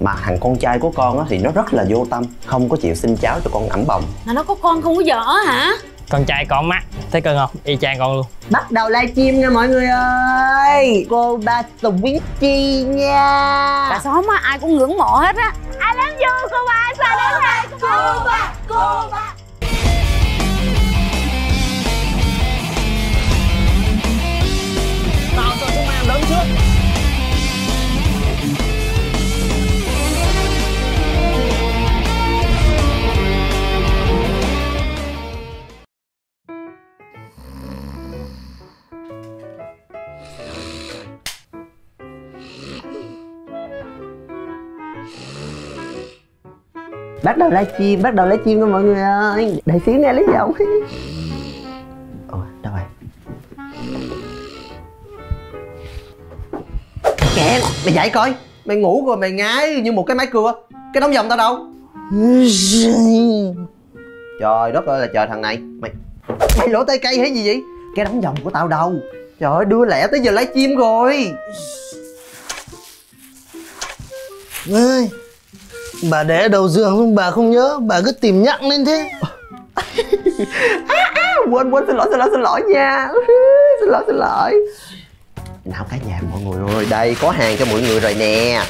mà thằng con trai của con á thì nó rất là vô tâm không có chịu xin cháu cho con ẩm bồng. Là nó có con không có vợ hả? con trai con mắt thấy cưng không? Y chang con luôn. Bắt đầu livestream nha mọi người ơi. Cô ba Chi nha. Cả xóm á, ai cũng ngưỡng mộ hết á. I love you cô ba, sao đến đây Cô ba, cô ba Bắt đầu livestream, bắt đầu livestream rồi mọi người ơi. Đại xíu nghe lấy giọng. Ủa, đâu rồi? Kệ mày dậy coi. Mày ngủ rồi mày ngái như một cái máy cưa. Cái đóng vòng tao đâu? Trời đất ơi là trời thằng này. Mày mày lỗ tay cây hay gì vậy? Cái đóng vòng của tao đâu? Trời ơi đưa lẻ tới giờ livestream rồi. Ơi bà để ở đầu giường không? Bà không nhớ. Bà cứ tìm nhặng lên thế. À, à, quên quên, xin lỗi xin lỗi xin lỗi nha. Xin lỗi xin lỗi. Nào, cả nhà mọi người ơi, đây, có hàng cho mọi người rồi nè.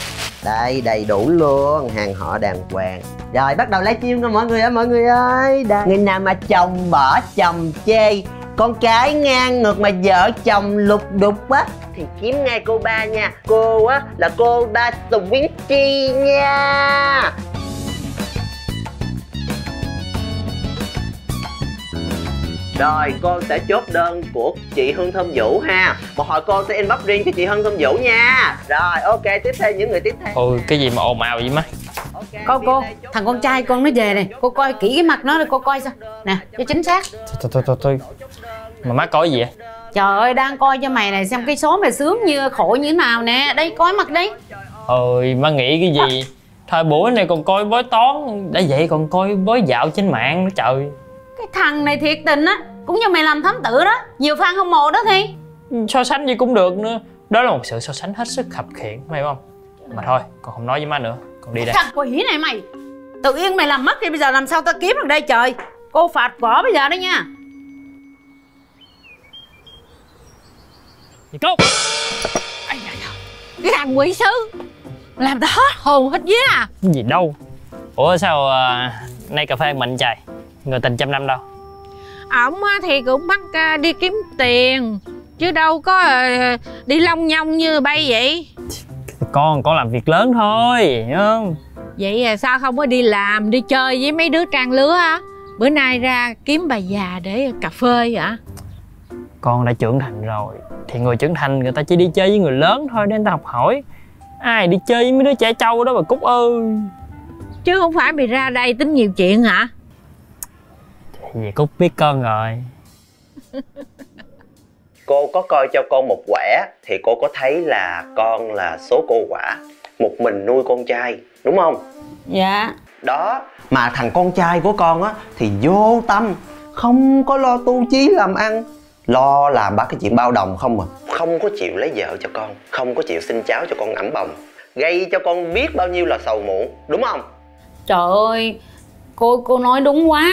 Đây, đầy đủ luôn. Hàng họ đàng hoàng. Rồi, bắt đầu livestream nha mọi người ơi, mọi người ơi. Đây. người nào mà chồng bỏ chồng chê con cái ngang ngược mà vợ chồng lục đục á. Thì kiếm ngay cô ba nha. Cô á là cô ba tùng quyến chi nha. Rồi, con sẽ chốt đơn của chị Hương Thơm Vũ ha. Một hồi con sẽ inbox riêng cho chị Hương Thơm Vũ nha. Rồi, ok, tiếp theo, những người tiếp theo. Ôi cái gì mà ồn ào vậy má? Ok, Cô cô, thằng con trai con nó về này. Cô coi kỹ cái mặt nó đi, cô coi sao. Nè, cho chính xác. thôi thôi thôi thôi. mà má coi gì vậy? Trời ơi, đang coi cho mày này xem cái số mày sướng như khổ như thế nào nè. Đây, coi mặt đây ôi má nghĩ cái gì? Thời buổi này còn coi bói toán. Đã vậy còn coi bói dạo trên mạng nữa trời. Cái thằng này thiệt tình á Cũng như mày làm thám tử đó. Nhiều fan hâm mộ đó Thi so sánh gì cũng được nữa. Đó là một sự so sánh hết sức khập khiễng phải không? Mà thôi con không nói với má nữa con đi đây. Thằng quỷ này mày. Tự nhiên mày làm mất thì bây giờ làm sao tao kiếm được đây trời? Cô phạt bỏ bây giờ đấy nha. Gì cốt Cái thằng quỷ sứ. Làm tao hết hồn hết vía à. Gì đâu. Ủa sao à, nay cà phê mình trời? Người tình trăm năm đâu? Ổng á thì cũng bắt à, đi kiếm tiền. Chứ đâu có à, đi long nhong như bay vậy con con làm việc lớn thôi hiểu không? Vậy à, sao không có đi làm đi chơi với mấy đứa trang lứa á? Bữa nay ra kiếm bà già để cà phê hả con đã trưởng thành rồi thì người trưởng thành người ta chỉ đi chơi với người lớn thôi để người ta học hỏi. Ai đi chơi với mấy đứa trẻ trâu đó bà cúc ơi? Chứ không phải mày ra đây tính nhiều chuyện hả? Vì Cúc biết con rồi Cô có coi cho con một quả Thì cô có thấy là con là số cô quả Một mình nuôi con trai Đúng không? Dạ. Đó Mà thằng con trai của con á Thì vô tâm Không có lo tu chí làm ăn Lo làm ba cái chuyện bao đồng không mà Không có chịu lấy vợ cho con Không có chịu sinh cháu cho con ẩm bồng Gây cho con biết bao nhiêu là sầu muộn Đúng không? Trời ơi Cô cô nói đúng quá.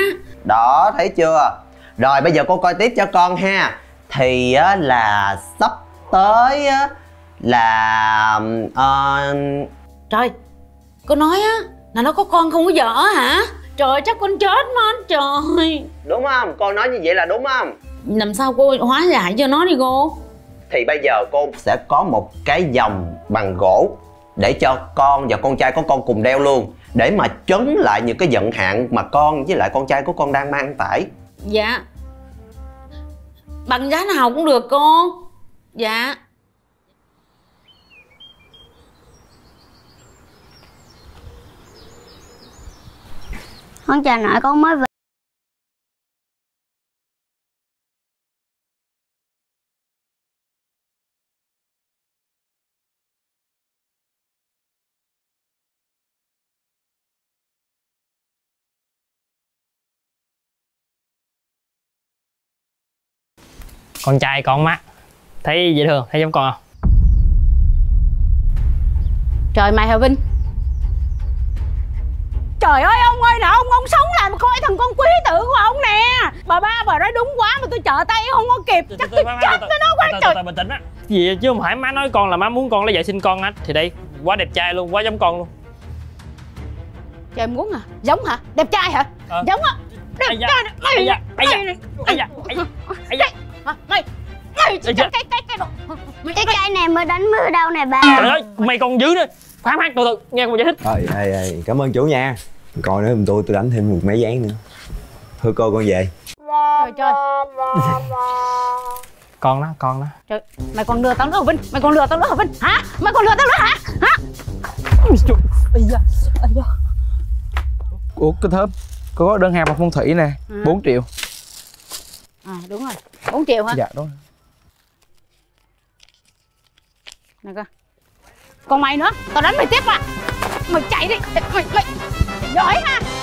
Đó thấy chưa? Rồi bây giờ cô coi tiếp cho con ha Thì á, là sắp tới á, là ờ, Trời Cô nói á Là nó có con không có vợ hả? Trời ơi, chắc con chết mất trời. Đúng không? Con nói như vậy là đúng không? Làm sao cô hóa giải cho nó đi cô? Thì bây giờ cô sẽ có một cái vòng bằng gỗ Để cho con và con trai của con cùng đeo luôn Để mà chấn lại những cái vận hạn mà con với lại con trai của con đang mang phải Dạ Bằng giá nào cũng được cô. Dạ. Con chào nội con mới về. Con trai con mắt thấy dễ thương thấy giống con không? Trời mày hả Vinh. Trời ơi ông ơi là ông ông sống làm coi thằng con quý tử của ông nè. Bà ba bà nói đúng quá mà tôi trợ tay không có kịp. Chắc tôi chết với nó quá trời. bình tĩnh á. Gì chứ không phải má nói con là má muốn con lấy vợ sinh con á. Thì đây quá đẹp trai luôn quá giống con luôn. Trời em muốn à? Giống hả? Đẹp trai hả? Ờ. Giống á. Đẹp trai nè. Mày- ây da, ây da, ây da. Hả? Mày Mày Ây da. cái cái cái cái đồ. Mày Cái cây này mới đánh mưa đâu nè ba trời ơi mày còn dữ nữa. Khoan khoan từ từ nghe con giải thích. Ơi, ê, ê, cảm ơn chủ nha. Còn nữa tôi, tôi đánh thêm một mấy dáng nữa. Thôi cô con về. Trời trời. Con đó con đó. Trời Mày còn lừa tao nữa hả Vinh? Mày còn lừa tao nữa hả Vinh? Hả? Mày còn lừa tao nữa hả? Hả? Ủa cái thớp có đơn hàng bằng phong thủy nè Ừ. 4 triệu À đúng rồi. 4 triệu hả? Dạ đúng rồi. Này coi. Còn mày nữa. Tao đánh mày tiếp à Mày chạy đi. Mày mày Giỏi ha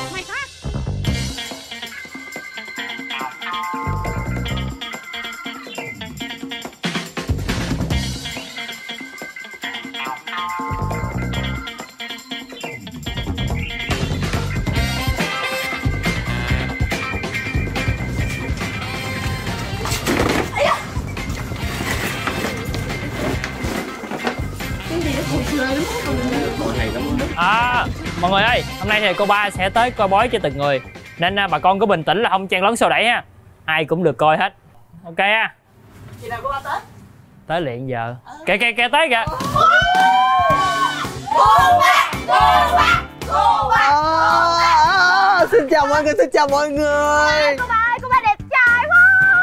mọi người ơi hôm nay thì cô ba sẽ tới coi bói cho từng người. Nên à, bà con cứ bình tĩnh là không chen lấn sâu đẩy ha ai cũng được coi hết. Ok ha. Chị nào cô ba tới. Tới liền giờ. Kìa kìa kìa tới kìa. À, xin chào mọi người, xin chào mọi người. Cô ba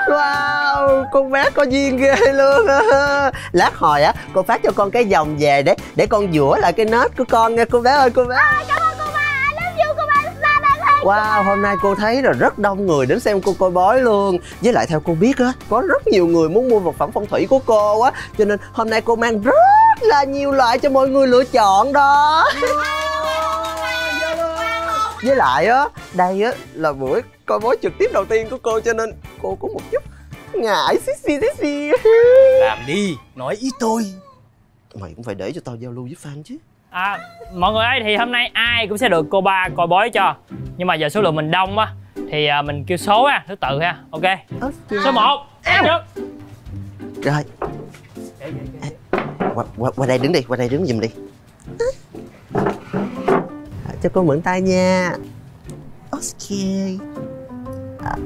Wow, con bé có duyên ghê luôn á. Lát hồi á, cô phát cho con cái vòng về để để con dũa lại cái nết của con nha cô bé ơi cô bé. Cảm ơn cô ba I love you cô ba ba ba ba Wow, hôm nay cô thấy là rất đông người đến xem cô coi bói luôn. Với lại theo cô biết á, có rất nhiều người muốn mua vật phẩm phong thủy của cô á. Cho nên hôm nay cô mang rất là nhiều loại cho mọi người lựa chọn đó. Với lại á, đây á là buổi coi bói trực tiếp đầu tiên của cô cho nên cô có một chút ngại xí xí xí xí. Làm đi nói ý tôi. Mày cũng phải để cho tao giao lưu với fan chứ. À mọi người ơi thì hôm nay ai cũng sẽ được cô ba coi bói cho. Nhưng mà giờ số lượng mình đông á thì à, mình kêu số ha thứ tự ha ok. Số 1 trước Rồi. Qua, qua, qua đây đứng đi, qua đây đứng giùm đi. Cho cô mượn tay nha. Ok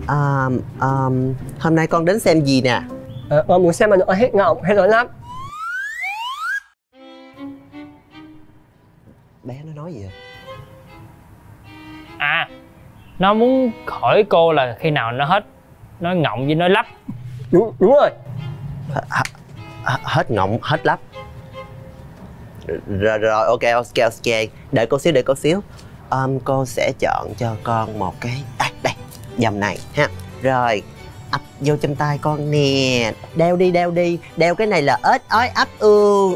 um, um, Hôm nay con đến xem gì nè? Ờ, con muốn xem mà nó hết ngọng hết rồi lắm. Bé nó nói gì vậy? à nó muốn hỏi cô là khi nào nó hết nói ngọng với nói lắp. Đúng đúng rồi. À, hết ngọng, hết lắp. Rồi rồi, ok, ok, ok. Đợi cô xíu, đợi cô xíu. Um, Cô sẽ chọn cho con một cái À, dòng này ha. Rồi, ập vô trong tay con nè. Đeo đi, đeo đi. Đeo cái này là ếch ói ấp ương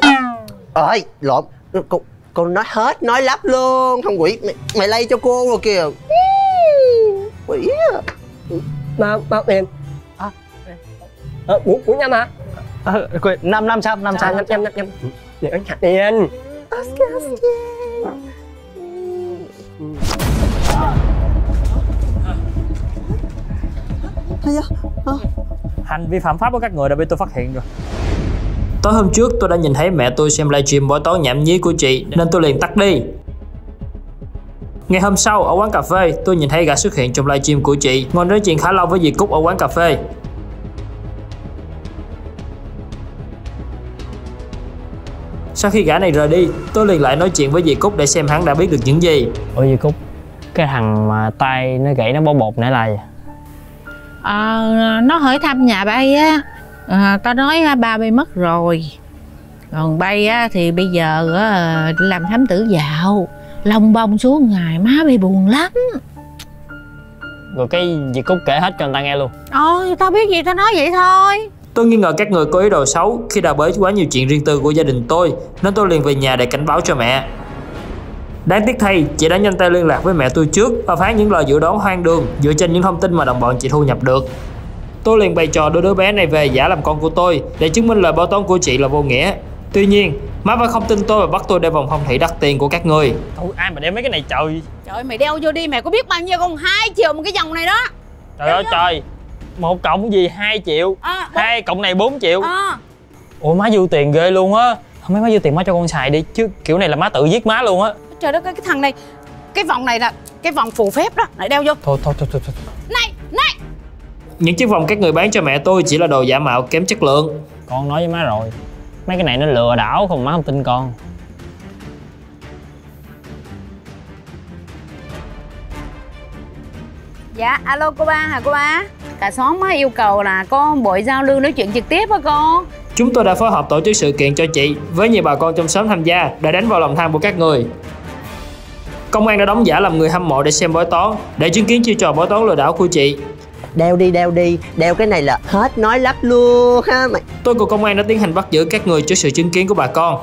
Ôi, lộn. Cô, cô nói hết, nói lắp luôn. Không quỷ, mày, mày lay cho cô rồi kìa. Quỷ à bao bao tiền À. ờ bốn bốn trăm hả ờ, quên năm năm trăm năm à, trăm năm trăm năm trăm để anh trả tiền hành vi phạm pháp của các người đã bị tôi phát hiện rồi Tối hôm trước tôi đã nhìn thấy mẹ tôi xem livestream bói toán nhảm nhí của chị nên tôi liền tắt đi. Ngày hôm sau ở quán cà phê tôi nhìn thấy gã xuất hiện trong livestream của chị ngồi nói chuyện khá lâu với dì Cúc ở quán cà phê. Sau khi gã này rời đi, tôi liền lại nói chuyện với dì Cúc để xem hắn đã biết được những gì. Ủa dì Cúc, cái thằng mà tay nó gãy nó bó bột nãy là gì? Ờ, nó hỏi thăm nhà bay á. À, tao nói á, ba bay mất rồi. Còn bay á thì bây giờ á, làm thám tử dạo lông bông xuống ngày má bay buồn lắm. Rồi cái dì Cúc kể hết cho người ta nghe luôn. ôi tao biết gì tao nói vậy thôi. Tôi nghi ngờ các người có ý đồ xấu khi đã bới quá nhiều chuyện riêng tư của gia đình tôi nên tôi liền về nhà để cảnh báo cho mẹ. Đáng tiếc thay, chị đã nhanh tay liên lạc với mẹ tôi trước và phán những lời dự đoán hoang đường dựa trên những thông tin mà đồng bọn chị thu nhập được. Tôi liền bày trò đưa đứa bé này về giả làm con của tôi để chứng minh lời báo toán của chị là vô nghĩa. Tuy nhiên, Má vẫn không tin tôi và bắt tôi đeo vòng phong thủy đắt tiền của các người. Thôi ai mà đeo mấy cái này trời Trời ơi, mày đeo vô đi mày có biết bao nhiêu không? 2 triệu một cái vòng này đó Trời ơi trời Một cộng gì 2 triệu à, Hai cộng này 4 triệu à. Ủa má dư tiền ghê luôn á Không mấy má dư tiền má cho con xài đi Chứ kiểu này là má tự giết má luôn á Trời đất ơi cái thằng này Cái vòng này là cái vòng phù phép đó. Lại đeo vô. Thôi thôi thôi thôi, thôi. Này này. Những chiếc vòng các người bán cho mẹ tôi chỉ là đồ giả mạo kém chất lượng. Con nói với má rồi. Mấy cái này nó lừa đảo không? Má không tin con. Dạ alo cô ba hả cô ba? Cả xóm á, yêu cầu là có buổi giao lưu nói chuyện trực tiếp á con Chúng tôi đã phối hợp tổ chức sự kiện cho chị với nhiều bà con trong xóm tham gia để đánh vào lòng tham của các người. Công an đã đóng giả làm người hâm mộ để xem bói toán, để chứng kiến chiêu trò bói toán lừa đảo của chị. Đeo đi đeo đi Đeo cái này là hết nói lắp luôn ha mày Tôi cùng công an đã tiến hành bắt giữ các người trước sự chứng kiến của bà con.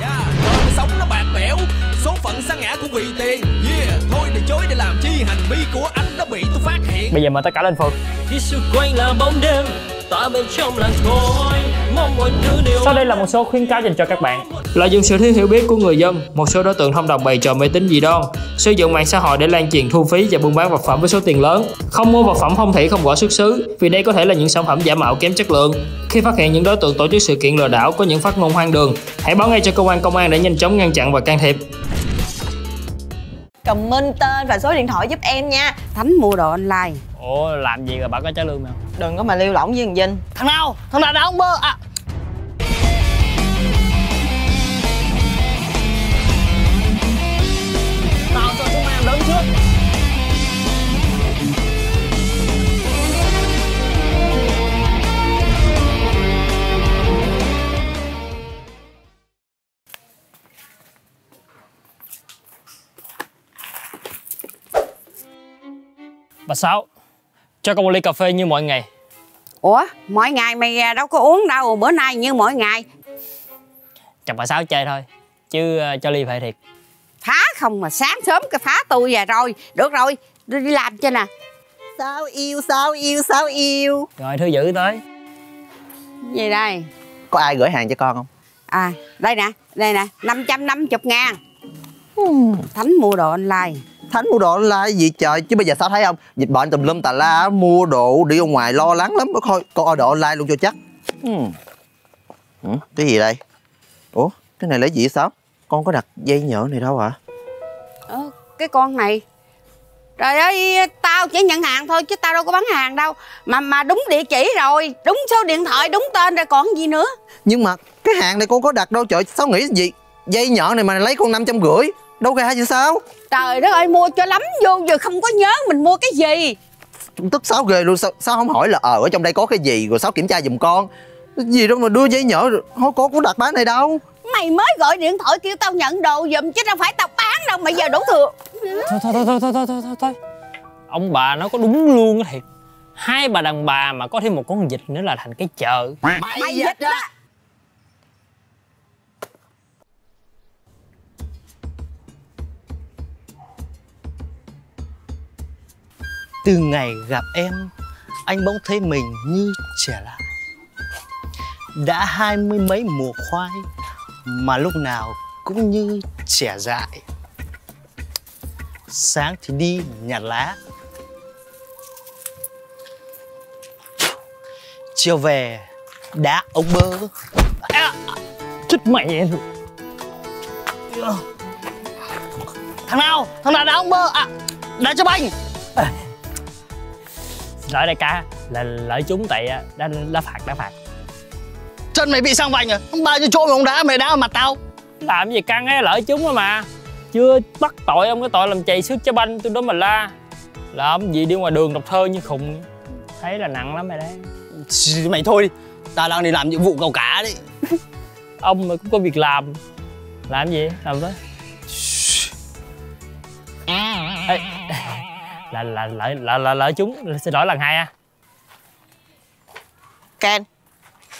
Đời sống nó bạc bẽo Số phận sa ngã của quỳ tiền Yeah Thôi để chối để làm chi Hành vi của anh đã bị tôi phát hiện Bây giờ mời tất cả lên phường xung quanh là bóng đêm ta bên trong làng khói mong mọi thứ đều Sau đây là một số khuyến cáo dành cho các bạn. Lợi dụng sự thiếu hiểu biết của người dân, một số đối tượng thông đồng bày trò mê tín dị đoan, sử dụng mạng xã hội để lan truyền thu phí và buôn bán vật phẩm với số tiền lớn. Không mua vật phẩm phong thủy không rõ xuất xứ, vì đây có thể là những sản phẩm giả mạo kém chất lượng. Khi phát hiện những đối tượng tổ chức sự kiện lừa đảo có những phát ngôn hoang đường, hãy báo ngay cho cơ quan công an để nhanh chóng ngăn chặn và can thiệp. Comment tên và số điện thoại giúp em nha. Thánh mua đồ online. Ủa làm gì rồi? Bà có trả lương nào? Đừng có mà liêu lỏng với thằng Vinh. Thằng nào? Thằng nào đá ông bơ? À. Tao cho chúng em lớn trước Bà Sáu Cho con một ly cà phê như mọi ngày. Ủa mỗi ngày mày à, đâu có uống đâu Bữa nay như mỗi ngày. Chọc bà Sáu chơi thôi Chứ ờ, cho ly phải thiệt. Phá không mà sáng sớm cái phá tôi về rồi Được rồi đi đi làm cho nè. Sao yêu sao yêu sao yêu? Rồi thư giữ tới. Gì đây? Có ai gửi hàng cho con không? À đây nè Đây nè 550 ngàn. Thánh mua đồ online Thánh mua đồ online gì trời? Chứ bây giờ sao thấy không? Dịch bệnh tùm lum tà la Mua đồ đi ra ngoài lo lắng lắm. Thôi con order online luôn cho chắc. Ừ. Ừ, Cái gì đây? Ủa cái này lấy gì sao Con có đặt dây nhợ này đâu hả? Ờ, Cái con này. Trời ơi tao chỉ nhận hàng thôi Chứ tao đâu có bán hàng đâu. Mà mà đúng địa chỉ rồi Đúng số điện thoại đúng tên rồi còn gì nữa? Nhưng mà cái hàng này con có đặt đâu trời? Sao nghĩ gì? Dây nhợ này mà lấy con năm trăm rưỡi Đâu ra chứ sao Trời đất ơi mua cho lắm vô Giờ không có nhớ mình mua cái gì. Tức sáu ghê luôn sao, sao không hỏi là ờ ở trong đây có cái gì? Rồi sáu kiểm tra giùm con. Cái gì đâu mà đưa giấy Thôi con có đặt bán này đâu. Mày mới gọi điện thoại kêu tao nhận đồ giùm Chứ đâu phải tao bán đâu Mà giờ đủ thừa. Thôi thôi thôi thôi thôi thôi thôi thôi. Ông bà nó có đúng luôn á thiệt Hai bà đàn bà mà có thêm một con vịt nữa là thành cái chợ. Mày dịch đó Từ ngày gặp em Anh bỗng thấy mình như trẻ lại Đã hai mươi mấy mùa khoai Mà lúc nào cũng như trẻ dại Sáng thì đi nhặt lá Chiều về đá ống bơ à, Chết mẹ rồi Thằng nào? Thằng nào đá ống bơ? À, đá cho banh à. Lỗi đại ca là lỡ chúng tại đã, đã phạt đã phạt. Chân mày bị sang vành à? Bao nhiêu chỗ mà ông đá mày đá vào mặt tao. Làm gì căng ấy lỡ chúng mà. Chưa bắt tội ông cái tội làm chày xước cho banh tôi đó mà la. Làm gì đi ngoài đường đọc thơ như khùng. Thấy là nặng lắm mày đấy. Mày thôi đi. Tao đang đi làm nhiệm vụ cầu cá đấy. Ông mà cũng có việc làm. Làm gì? Làm với là là lỡ là là lỡ chúng. Xin lỗi lần hai à Ken,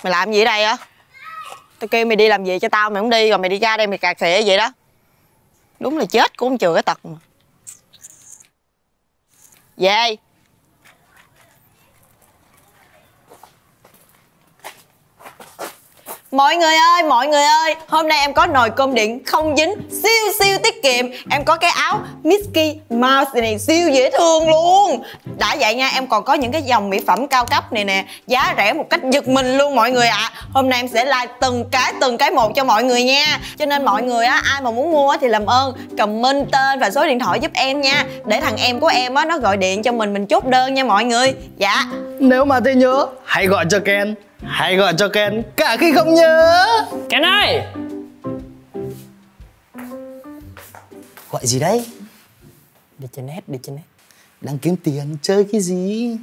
Mày làm gì ở đây á? Tao kêu mày đi làm gì cho tao, mày không đi, Rồi mày đi ra đây mày cạc xệ vậy đó. Đúng là chết cũng không chừa cái tật mà. Về. Mọi người ơi, mọi người ơi Hôm nay em có nồi cơm điện không dính Siêu siêu tiết kiệm. Em có cái áo Mickey Mouse này siêu dễ thương luôn. Đã vậy nha, em còn có những cái dòng mỹ phẩm cao cấp này nè Giá rẻ một cách giật mình luôn mọi người ạ. Hôm nay em sẽ like từng cái từng cái một cho mọi người nha. Cho nên mọi người á, ai mà muốn mua á thì làm ơn Comment tên và số điện thoại giúp em nha. Để thằng em của em á, nó gọi điện cho mình Mình chốt đơn nha mọi người. Dạ. Nếu mà thấy nhớ Hãy gọi cho Ken Hãy gọi cho Ken Cả khi không nhớ. Ken ơi! Gọi gì đấy? Đi trên net, đi trên net Đang kiếm tiền chơi cái gì?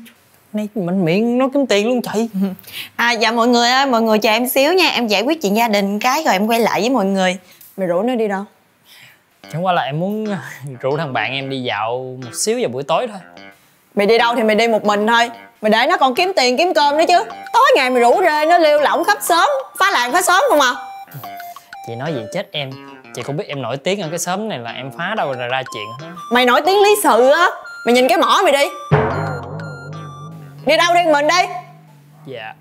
Này mạnh miệng nó kiếm tiền luôn chị À dạ mọi người ơi, mọi người chờ em xíu nha. Em giải quyết chuyện gia đình cái rồi em quay lại với mọi người. Mày rủ nó đi đâu? Chẳng qua là em muốn rủ thằng bạn em đi dạo một xíu vào buổi tối thôi. Mày đi đâu thì mày đi một mình thôi Mày để nó còn kiếm tiền kiếm cơm nữa chứ. Tối ngày mày rủ rê nó lêu lỏng khắp xóm Phá làng phá xóm không à? Chị nói gì chết em? Chị không biết em nổi tiếng ở cái xóm này là em phá đâu rồi ra chuyện. Hết. Mày nổi tiếng lý sự á. Mày nhìn cái mỏ mày đi. Đi đâu đi mình đi Dạ.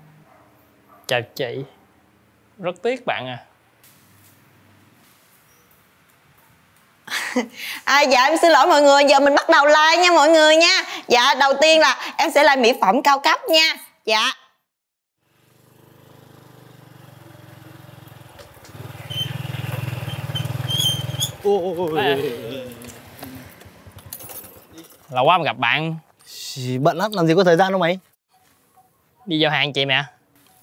Chào chị. Rất tiếc bạn à À dạ em xin lỗi mọi người Giờ mình bắt đầu like nha mọi người nha. Dạ đầu tiên là em sẽ like mỹ phẩm cao cấp nha. Dạ. Lâu quá em gặp bạn. Bận lắm làm gì có thời gian đâu mày. Đi giao hàng chị mẹ.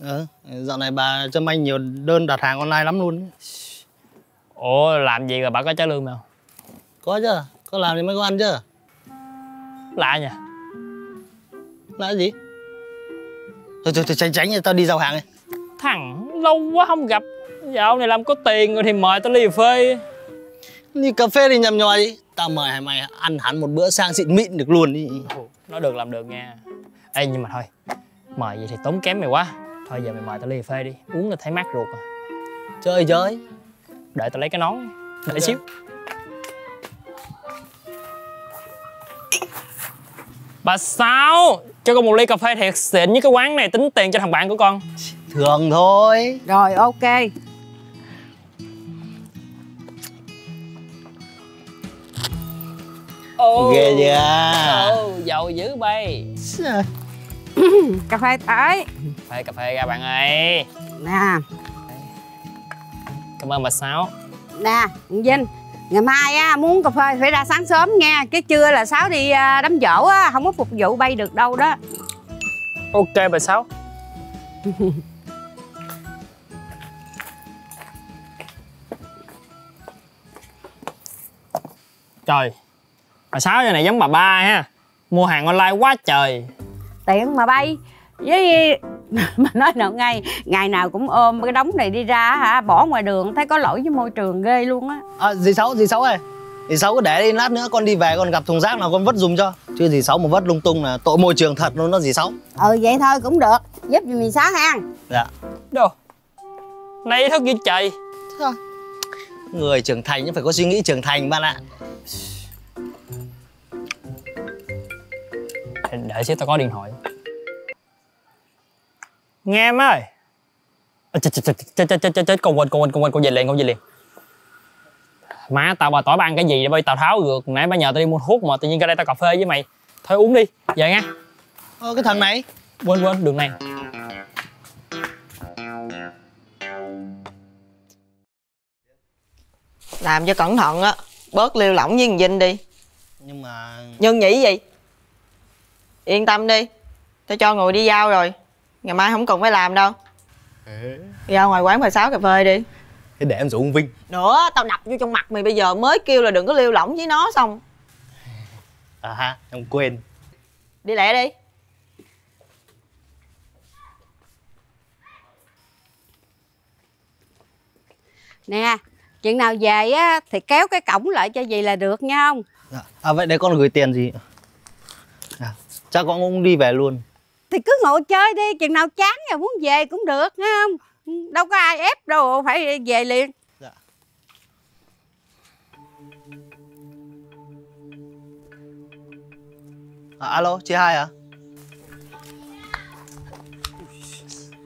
Ờ Dạo này bà cho may nhiều đơn đặt hàng online lắm luôn. Ủa làm gì rồi bà có trả lương không Có chứ Có làm thì mới có ăn chứ. Lạ Là cái gì? Thôi thôi, thôi tránh tránh tao đi giao hàng đi Thằng lâu quá không gặp. Dạo này làm có tiền rồi thì mời tao ly cà phê. Đi cà phê thì nhầm nhò gì? Tao mời mày ăn hẳn một bữa sang xịn mịn được luôn đi Nói được làm được nha. Ê nhưng mà thôi Mời vậy thì tốn kém mày quá. Thôi giờ mày mời tao ly cà phê đi. Uống là thấy mát ruột à. Chơi chơi. Đợi tao lấy cái nón Đợi xíu Bà Sáu Cho con một ly cà phê thiệt xịn với cái quán này tính tiền cho thằng bạn của con. Thường thôi. Rồi ok. Ồ, Ghê chưa Ồ, giàu dữ bay. Cà phê tới. Phê cà phê ra bạn ơi. Nè. Cảm ơn bà Sáu. Nè Vinh Ngày mai á, muốn cà phê phải ra sáng sớm nha Cái trưa là Sáu đi à, đám dỗ á Không có phục vụ bay được đâu đó. Ok bà Sáu. Trời Bà Sáu giờ này giống bà ba ha. Mua hàng online quá trời. Tiện mà bay với mà nói nào ngay ngày nào cũng ôm cái đống này đi ra hả? Bỏ ngoài đường thấy có lỗi với môi trường ghê luôn á. À dì Sáu, dì Sáu ơi. Dì Sáu cứ để đi lát nữa con đi về con gặp thùng rác nào con vất dùng cho. Chứ dì Sáu mà vất lung tung là tội môi trường thật luôn đó dì Sáu. Ừ vậy thôi cũng được. Giúp giùm mình sáu ha. Dạ. Đồ Này thức gì trời? Người trưởng thành nhưng phải có suy nghĩ trưởng thành bạn ạ. Đợi xíu tao có điện thoại Nghe em ơi. Ơ, chết chết chết chết chết chết chết chết con quên con quên con quên con về liền con về liền. Má tao bà tỏi ban cái gì vậy? Bây tao tháo được. Nãy bà nhờ tao đi mua thuốc mà tự nhiên ra đây tao cà phê với mày. Thôi uống đi về nha. Ờ cái thằng này. Quên quên đường này. Làm cho cẩn thận á Bớt lêu lỏng với thằng Vinh đi. Nhưng mà Nhân nhỉ gì? Yên tâm đi Tao cho người đi giao rồi Ngày mai không cần phải làm đâu. Đi ra ngoài quán bà Sáu cà phê đi. Thế để em rủ ông Vinh. Nữa tao đập vô trong mặt mày bây giờ mới kêu là đừng có lêu lỏng với nó xong. À ha em quên. Đi lẹ đi. Nè chuyện nào về á thì kéo cái cổng lại cho gì là được nha không? Dạ. À vậy để con gửi tiền gì? À, Chắc con cũng đi về luôn thì cứ ngồi chơi đi chừng nào chán rồi muốn về cũng được nghe không? Đâu có ai ép đâu phải về liền. À, Alo chị hai à?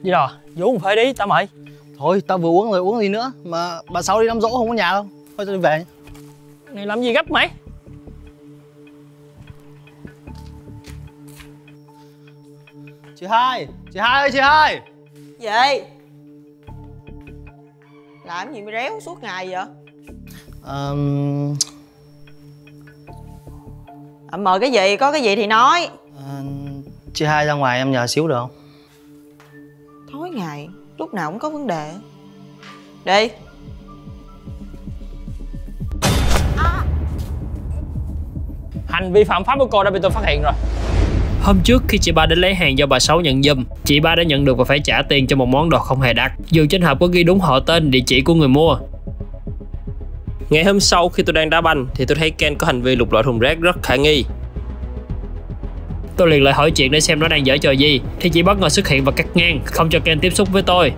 Đi rồi vô uống phê đi tao mời Thôi tao vừa uống rồi uống gì nữa Mà bà Sáu đi đám dỗ không có nhà đâu. Thôi tao đi về Này làm gì gấp mày Chị hai Chị hai ơi chị hai. Gì? Làm gì mà réo suốt ngày vậy? Um, à, Mời cái gì? Có cái gì thì nói. Chị hai ra ngoài em nhờ xíu được không? Thối ngày Lúc nào cũng có vấn đề. Đi. Hành vi phạm pháp của cô đã bị tôi phát hiện rồi Hôm trước khi chị ba đến lấy hàng do bà Sáu nhận giùm, chị ba đã nhận được và phải trả tiền cho một món đồ không hề đắt, dù trên hộp có ghi đúng họ tên, địa chỉ của người mua. Ngày hôm sau khi tôi đang đá banh thì tôi thấy Ken có hành vi lục lọi thùng rác rất khả nghi. Tôi liền lại hỏi chuyện để xem nó đang dở trò gì thì chị bất ngờ xuất hiện và cắt ngang, không cho Ken tiếp xúc với tôi.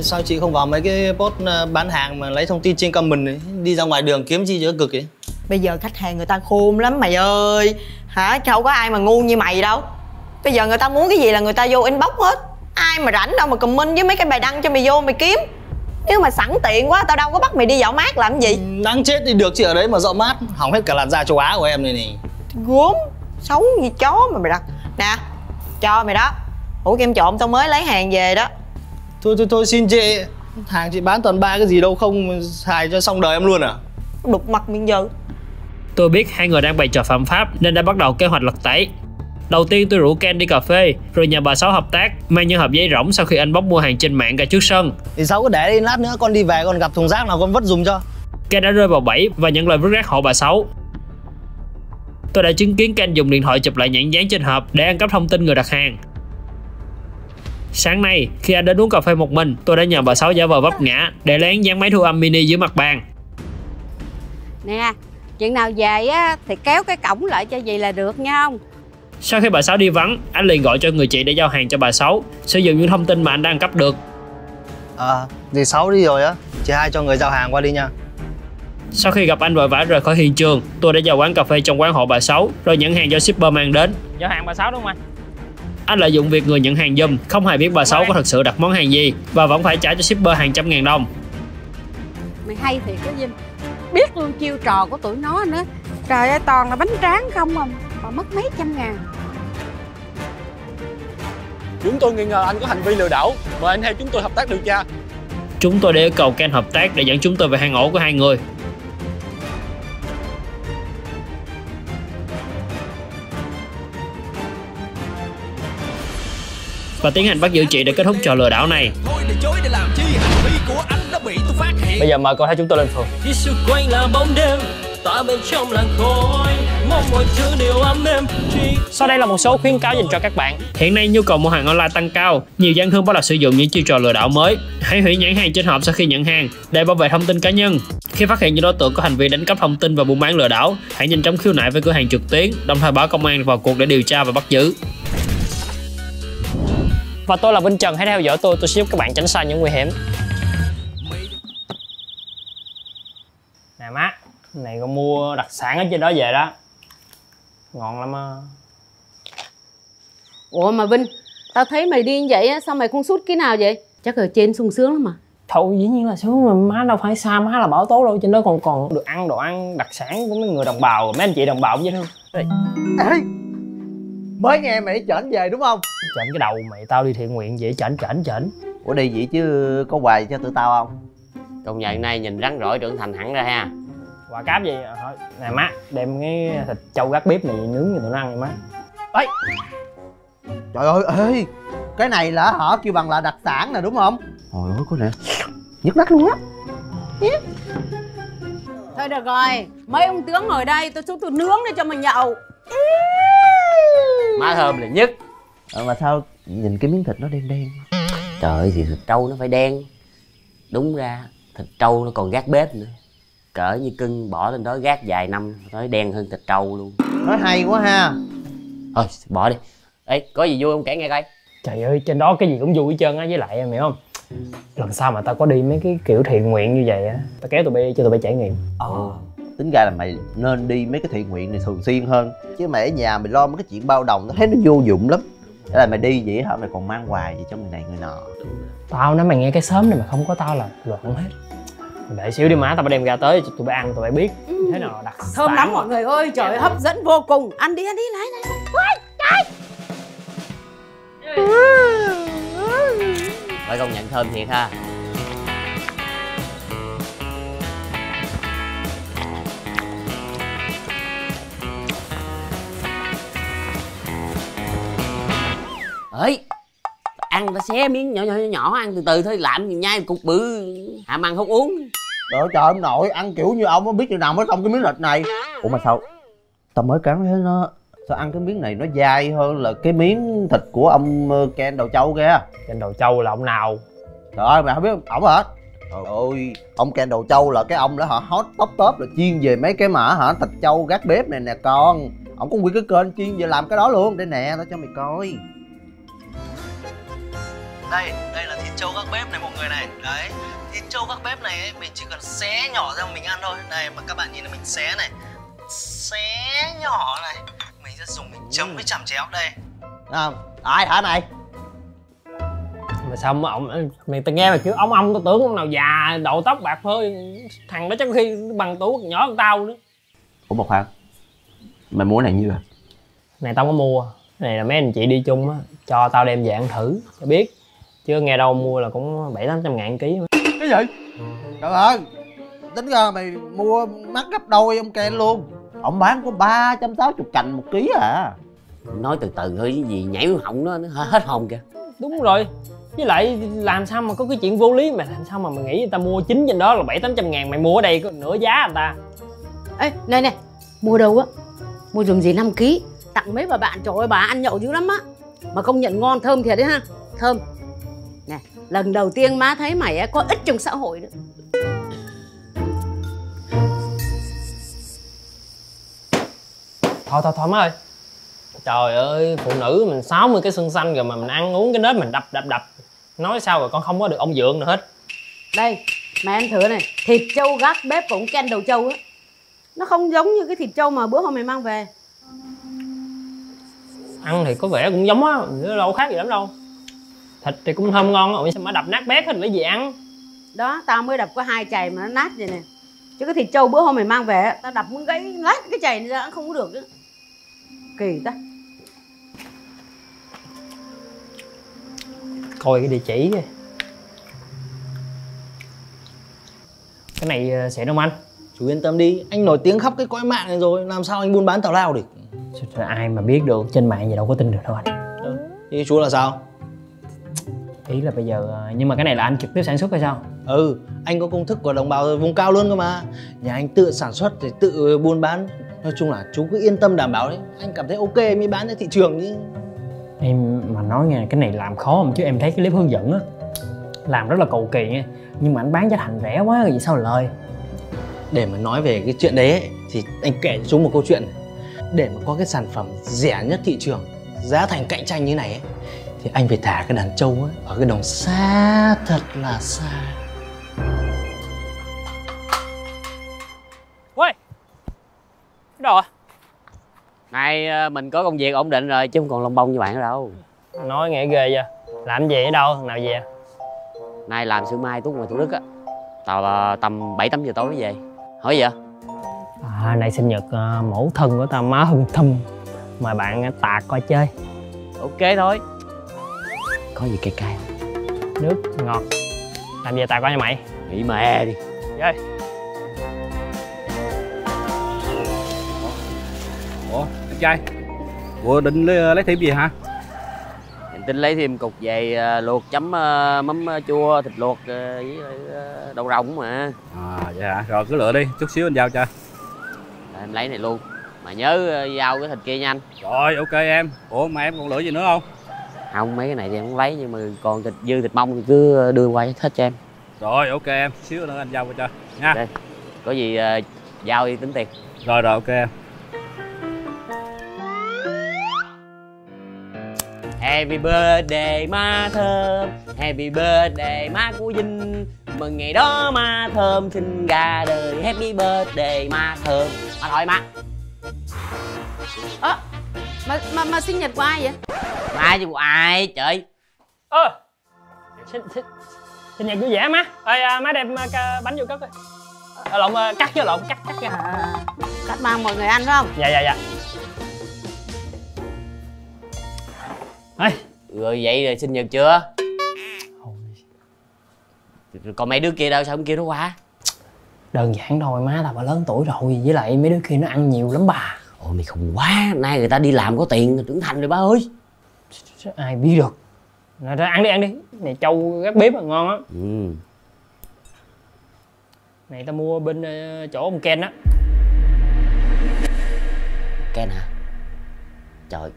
Sao chị không vào mấy cái post ờ, bán hàng mà lấy thông tin trên comment ấy Đi ra ngoài đường kiếm chi cho cực vậy Bây giờ khách hàng người ta khôn lắm mày ơi. Hả? Đâu có ai mà ngu như mày đâu. Bây giờ người ta muốn cái gì là người ta vô inbox hết. Ai mà rảnh đâu mà comment với mấy cái bài đăng cho mày vô mày kiếm. Nếu mà sẵn tiện quá tao đâu có bắt mày đi dạo mát làm gì? Đáng chết đi được chị ở đấy mà dạo mát Hỏng hết cả làn da châu Á của em này nè. Gốm Xấu như chó mà mày đặt. Nè cho mày đó. Ủa kem trộn tao mới lấy hàng về đó. Thôi thôi thôi xin chị. Hàng chị bán toàn ba cái gì đâu không Xài cho xong đời em luôn à? Đục mặt miệng giờ Tôi biết hai người đang bày trò phạm pháp nên đã bắt đầu kế hoạch lật tẩy. Đầu tiên tôi rủ Ken đi cà phê, rồi nhờ bà Sáu hợp tác mang những hộp giấy rỗng sau khi anh bóc mua hàng trên mạng ra trước sân. Thì Sáu cứ để đi lát nữa con đi về con gặp thùng rác nào con vứt dùng cho Ken đã rơi vào bẫy và nhận lời vứt rác hộ bà Sáu. Tôi đã chứng kiến Ken dùng điện thoại chụp lại nhãn dán trên hộp để ăn cắp thông tin người đặt hàng. Sáng nay, khi anh đến uống cà phê một mình, tôi đã nhờ bà Sáu giả vờ vấp ngã để lén dán máy thu âm mini dưới mặt bàn. Nè Chuyện nào về á thì kéo cái cổng lại cho gì là được nha không Sau khi bà Sáu đi vắng, anh liền gọi cho người chị để giao hàng cho bà Sáu, sử dụng những thông tin mà anh đang cấp được. À thì Sáu đi rồi á Chị hai cho người giao hàng qua đi nha Sau khi gặp anh vội vã rời khỏi hiện trường, tôi đã vào quán cà phê trong quán hộ bà Sáu, rồi nhận hàng do shipper mang đến. Giao hàng bà Sáu đúng không anh? Anh lợi dụng việc người nhận hàng giùm, không hề biết bà Sáu có thật sự đặt món hàng gì và vẫn phải trả cho shipper hàng trăm ngàn đồng. Mày hay thiệt đó Vinh Biết luôn chiêu trò của tụi nó nữa Trời ơi toàn là bánh tráng không mà Mà mất mấy trăm ngàn Chúng tôi nghi ngờ anh có hành vi lừa đảo Mời anh theo chúng tôi hợp tác điều tra Chúng tôi đã yêu cầu Ken hợp tác để dẫn chúng tôi về hang ổ của hai người. Và tiến hành bắt giữ chị để kết thúc trò lừa đảo này. Thôi để chối để làm chi hành vi của anh Bây giờ mời cô theo chúng tôi lên phường khi xung quanh là bóng đêm ta bên trong làng khói mong mọi thứ đều ấm êm Sau đây là một số khuyến cáo dành cho các bạn. Hiện nay nhu cầu mua hàng online tăng cao, nhiều gian thương bắt đầu sử dụng những chiêu trò lừa đảo mới. Hãy hủy nhãn hàng trên hộp sau khi nhận hàng để bảo vệ thông tin cá nhân. Khi phát hiện những đối tượng có hành vi đánh cắp thông tin và buôn bán lừa đảo, hãy nhanh chóng khiếu nại với cửa hàng trực tuyến, đồng thời báo công an vào cuộc để điều tra và bắt giữ. Và tôi là Vinh Trần, hãy theo dõi tôi, tôi sẽ giúp các bạn tránh xa những nguy hiểm Nè má, này con mua đặc sản ở trên đó về đó. Ngon lắm á. Ủa mà Vinh Tao thấy mày đi như vậy á Sao mày không sút cái nào vậy? Chắc ở trên sung sướng lắm mà. Thôi dĩ nhiên là sướng mà má đâu phải xa má là bảo tố đâu Trên đó còn còn được ăn đồ ăn đặc sản của mấy người đồng bào Mấy anh chị đồng bào với không Ê, mới nghe mày chởn về đúng không? Chảnh cái đầu mày, tao đi thiện nguyện vậy chảnh chảnh chảnh Ủa đi vậy chứ có quà cho tụi tao không? Công nhận nay nhìn rắn rỏi trưởng thành hẳn ra ha. Quả cáp gì? À, thôi Nè má, đem cái thịt trâu gác bếp này nướng cho tụi nó ăn đi má. Ê! Trời ơi, ê Cái này là họ kêu bằng là đặc sản nè đúng không? Trời ơi có nè Nhức nách luôn á. Thôi được rồi Mấy ông tướng ngồi đây tôi xuống tôi nướng để cho mình nhậu. Má thơm là nhất ờ, Mà sao nhìn cái miếng thịt nó đen đen? Trời ơi thì thịt trâu nó phải đen. Đúng ra thịt trâu nó còn gác bếp nữa. Cỡ như cưng bỏ lên đó gác vài năm Nói đen hơn thịt trâu luôn. Nói hay quá ha. Thôi bỏ đi. Ê có gì vui không? Kể nghe coi. Trời ơi, trên đó cái gì cũng vui hết trơn á Với lại em hiểu không? Lần sau mà tao có đi mấy cái kiểu thiện nguyện như vậy á Tao kéo tụi bay cho tụi bay trải nghiệm. Ờ Tính ra là mày nên đi mấy cái thiện nguyện này thường xuyên hơn. Chứ mày ở nhà mày lo mấy cái chuyện bao đồng Tao thấy nó vô dụng lắm. Thế là mày đi vậy hả? Mày còn mang quà gì cho người này người nọ. Tao nói mày nghe cái sớm này mà không có tao là loạn hết để xíu đi má tao phải đem ra tới cho tụi bay ăn tụi bay biết. Thế nào là đặc thơm sản? lắm mọi người ơi trời ơi hấp dẫn vô cùng. Ăn đi ăn đi lấy lấy Ui, trời. Phải công nhận thơm thiệt ha. Ấy ăn ta xé miếng nhỏ nhỏ nhỏ nhỏ ăn từ từ thôi làm gì nhai cục bự. Hàm ăn không uống Trời ơi, trời ông nội ăn kiểu như ông mới biết chừng nào mới xong cái miếng thịt này. Ủa mà sao? Tao mới cắn thấy nó Sao ăn cái miếng này nó dai hơn là cái miếng thịt của ông ờ, Ken đầu trâu kia? Ken đầu trâu là ông nào? Trời ơi mày không biết ổng hả? Trời ơi Ông Ken đầu trâu là cái ông đó hả? Hot top top là chuyên về mấy cái mà hả? Thịt trâu gác bếp này nè con. Ổng có nguyên cái kênh chuyên về làm cái đó luôn. Đây nè tao cho mày coi. Đây, đây là thịt trâu các bếp này mọi người này. Đấy, trâu các bếp này ấy, mình chỉ cần xé nhỏ ra mình ăn thôi. Đây mà các bạn nhìn là mình xé này Xé nhỏ này Mình sẽ dùng mình chấm với chẩm chéo đây. Không ai hả này? Mà sao mà ông mày tao nghe mày kêu ông ông tao tưởng ông nào già đầu tóc bạc phơ thằng đó chắc khi bằng tuổi nhỏ hơn tao nữa. Ủa một khoan Mày mua cái này nhiêu à? Này tao có mua. Này là mấy anh chị đi chung á cho tao đem về ăn thử cho biết. Chứ nghe đâu mua là cũng bảy tám trăm ngàn ký Cái gì? Trời ơi Tính ra mày mua mắc gấp đôi ông Ken luôn. Ông bán có 360 cành một ký à. Nói từ từ thôi cái gì nhảy họng nó, nó hết hồn kìa. Đúng rồi. Với lại làm sao mà có cái chuyện vô lý? Mà làm sao mà mày nghĩ người ta mua chính trên đó là bảy tám trăm ngàn mày mua ở đây có nửa giá người ta? Ê này này mua đâu á? Mua dùng gì 5 ký? Tặng mấy bà bạn trời ơi bà ăn nhậu dữ lắm á. Mà công nhận ngon thơm thiệt đấy ha. Thơm nè lần đầu tiên má thấy mày á có ích trong xã hội nữa thôi thôi thôi má ơi. Trời ơi phụ nữ mình 60 cái xương xanh rồi mà mình ăn uống cái nết mình đập đập đập. Nói sao rồi con không có được ông dượng nữa hết. Đây mày ăn thử này thịt trâu gác bếp của ông ken đầu trâu á. Nó không giống như cái thịt trâu mà bữa hôm mày mang về. Ăn thì có vẻ cũng giống á đâu khác gì lắm đâu thịt thì cũng thơm ngon rồi sao mà đập nát bét hết lấy gì ăn? Đó tao mới đập có hai chày mà nó nát vậy nè. Chứ cái thịt trâu bữa hôm mày mang về á, tao đập muốn gãy lát cái chày này ra không có được nữa kỳ ta. Coi cái địa chỉ kìa cái này ờ, sẽ đông anh Chú yên tâm đi, anh nổi tiếng khắp cái cõi mạng này rồi Làm sao anh buôn bán tào lao được? Trời, ai mà biết được trên mạng gì đâu có tin được đâu anh. Ý chú là sao ý là bây giờ ờ, nhưng mà cái này là anh trực tiếp sản xuất hay sao? Ừ, anh có công thức của đồng bào vùng cao luôn cơ mà. Nhà anh tự sản xuất thì tự buôn bán. Nói chung là chú cứ yên tâm đảm bảo đấy. Anh cảm thấy ok mới bán ra thị trường chứ em mà nói nghe cái này làm khó không chứ em thấy cái clip hướng dẫn á làm rất là cầu kỳ nha nhưng mà anh bán giá thành rẻ quá rồi sao lời? Để mà nói về cái chuyện đấy ấy, Thì anh kể cho chú một câu chuyện. Này. Để mà có cái sản phẩm rẻ nhất thị trường Giá thành cạnh tranh như này ấy Thì anh phải thả cái đàn trâu ấy Ở cái đồng xa thật là xa. Ôi Cái đồ à? Nay ờ, mình có công việc ổn định rồi chứ không còn lông bông như bạn nữa đâu. Nói nghe ghê vậy. Làm gì ở đâu thằng nào về? Nay làm sương mai tuốt ngoài thủ đức á. Tàu ờ, tầm bảy tám giờ tối mới về. Hỏi gì vậy? À nay sinh nhật ờ, mẫu thân của ta má hưng thâm mời bạn tạc coi chơi. Ok thôi có gì cay cay nước ngọt. Làm gì tạc coi nha mày? Nghĩ mẹ đi. Chơi ủa anh trai. Ủa định lấy, lấy thêm gì hả? Mình tính lấy thêm cục về ờ, luộc chấm ờ, mắm chua thịt luộc ờ, với ờ, đậu rồng mà. À vậy hả? Rồi cứ lựa đi. Chút xíu anh giao cho. Rồi em lấy này luôn. Mà nhớ ờ, giao cái thịt kia nha anh. Rồi ok em. Ủa mà em còn lựa gì nữa không không mấy cái này thì em không lấy nhưng mà còn thịt dư thịt mông thì cứ đưa qua hết cho em. Rồi ok em. Xíu nữa anh giao qua cho. Nha. Ok. có gì ờ, giao đi tính tiền. Rồi rồi ok em. Happy birthday má thơm. Happy birthday má của Vinh. Mừng ngày đó má thơm. Sinh ra đời Happy birthday má thơm. Má thôi má ơ mà mà mà sinh nhật của ai vậy? Ai chứ của ai trời? Ơ! Sinh, sinh, sinh nhật vui vẻ má. Ơi à, má đem à, bánh vô cất đi. À, lộn à, cắt chứ lộn cắt cắt ra cắt mang mọi người ăn phải không? Dạ dạ dạ. Ê, rồi vậy rồi sinh nhật chưa? Rồi còn mấy đứa kia đâu sao không kêu nó qua? Đơn giản thôi má tao mà lớn tuổi rồi với lại mấy đứa kia nó ăn nhiều lắm bà ôi mày khùng quá. Nay người ta đi làm có tiền trưởng thành rồi ba ơi. Ai biết được. Rồi ra ăn đi ăn đi. Này trâu gác bếp là ngon á ừ. này tao mua bên ờ, chỗ ông ken á. Ken hả? Trời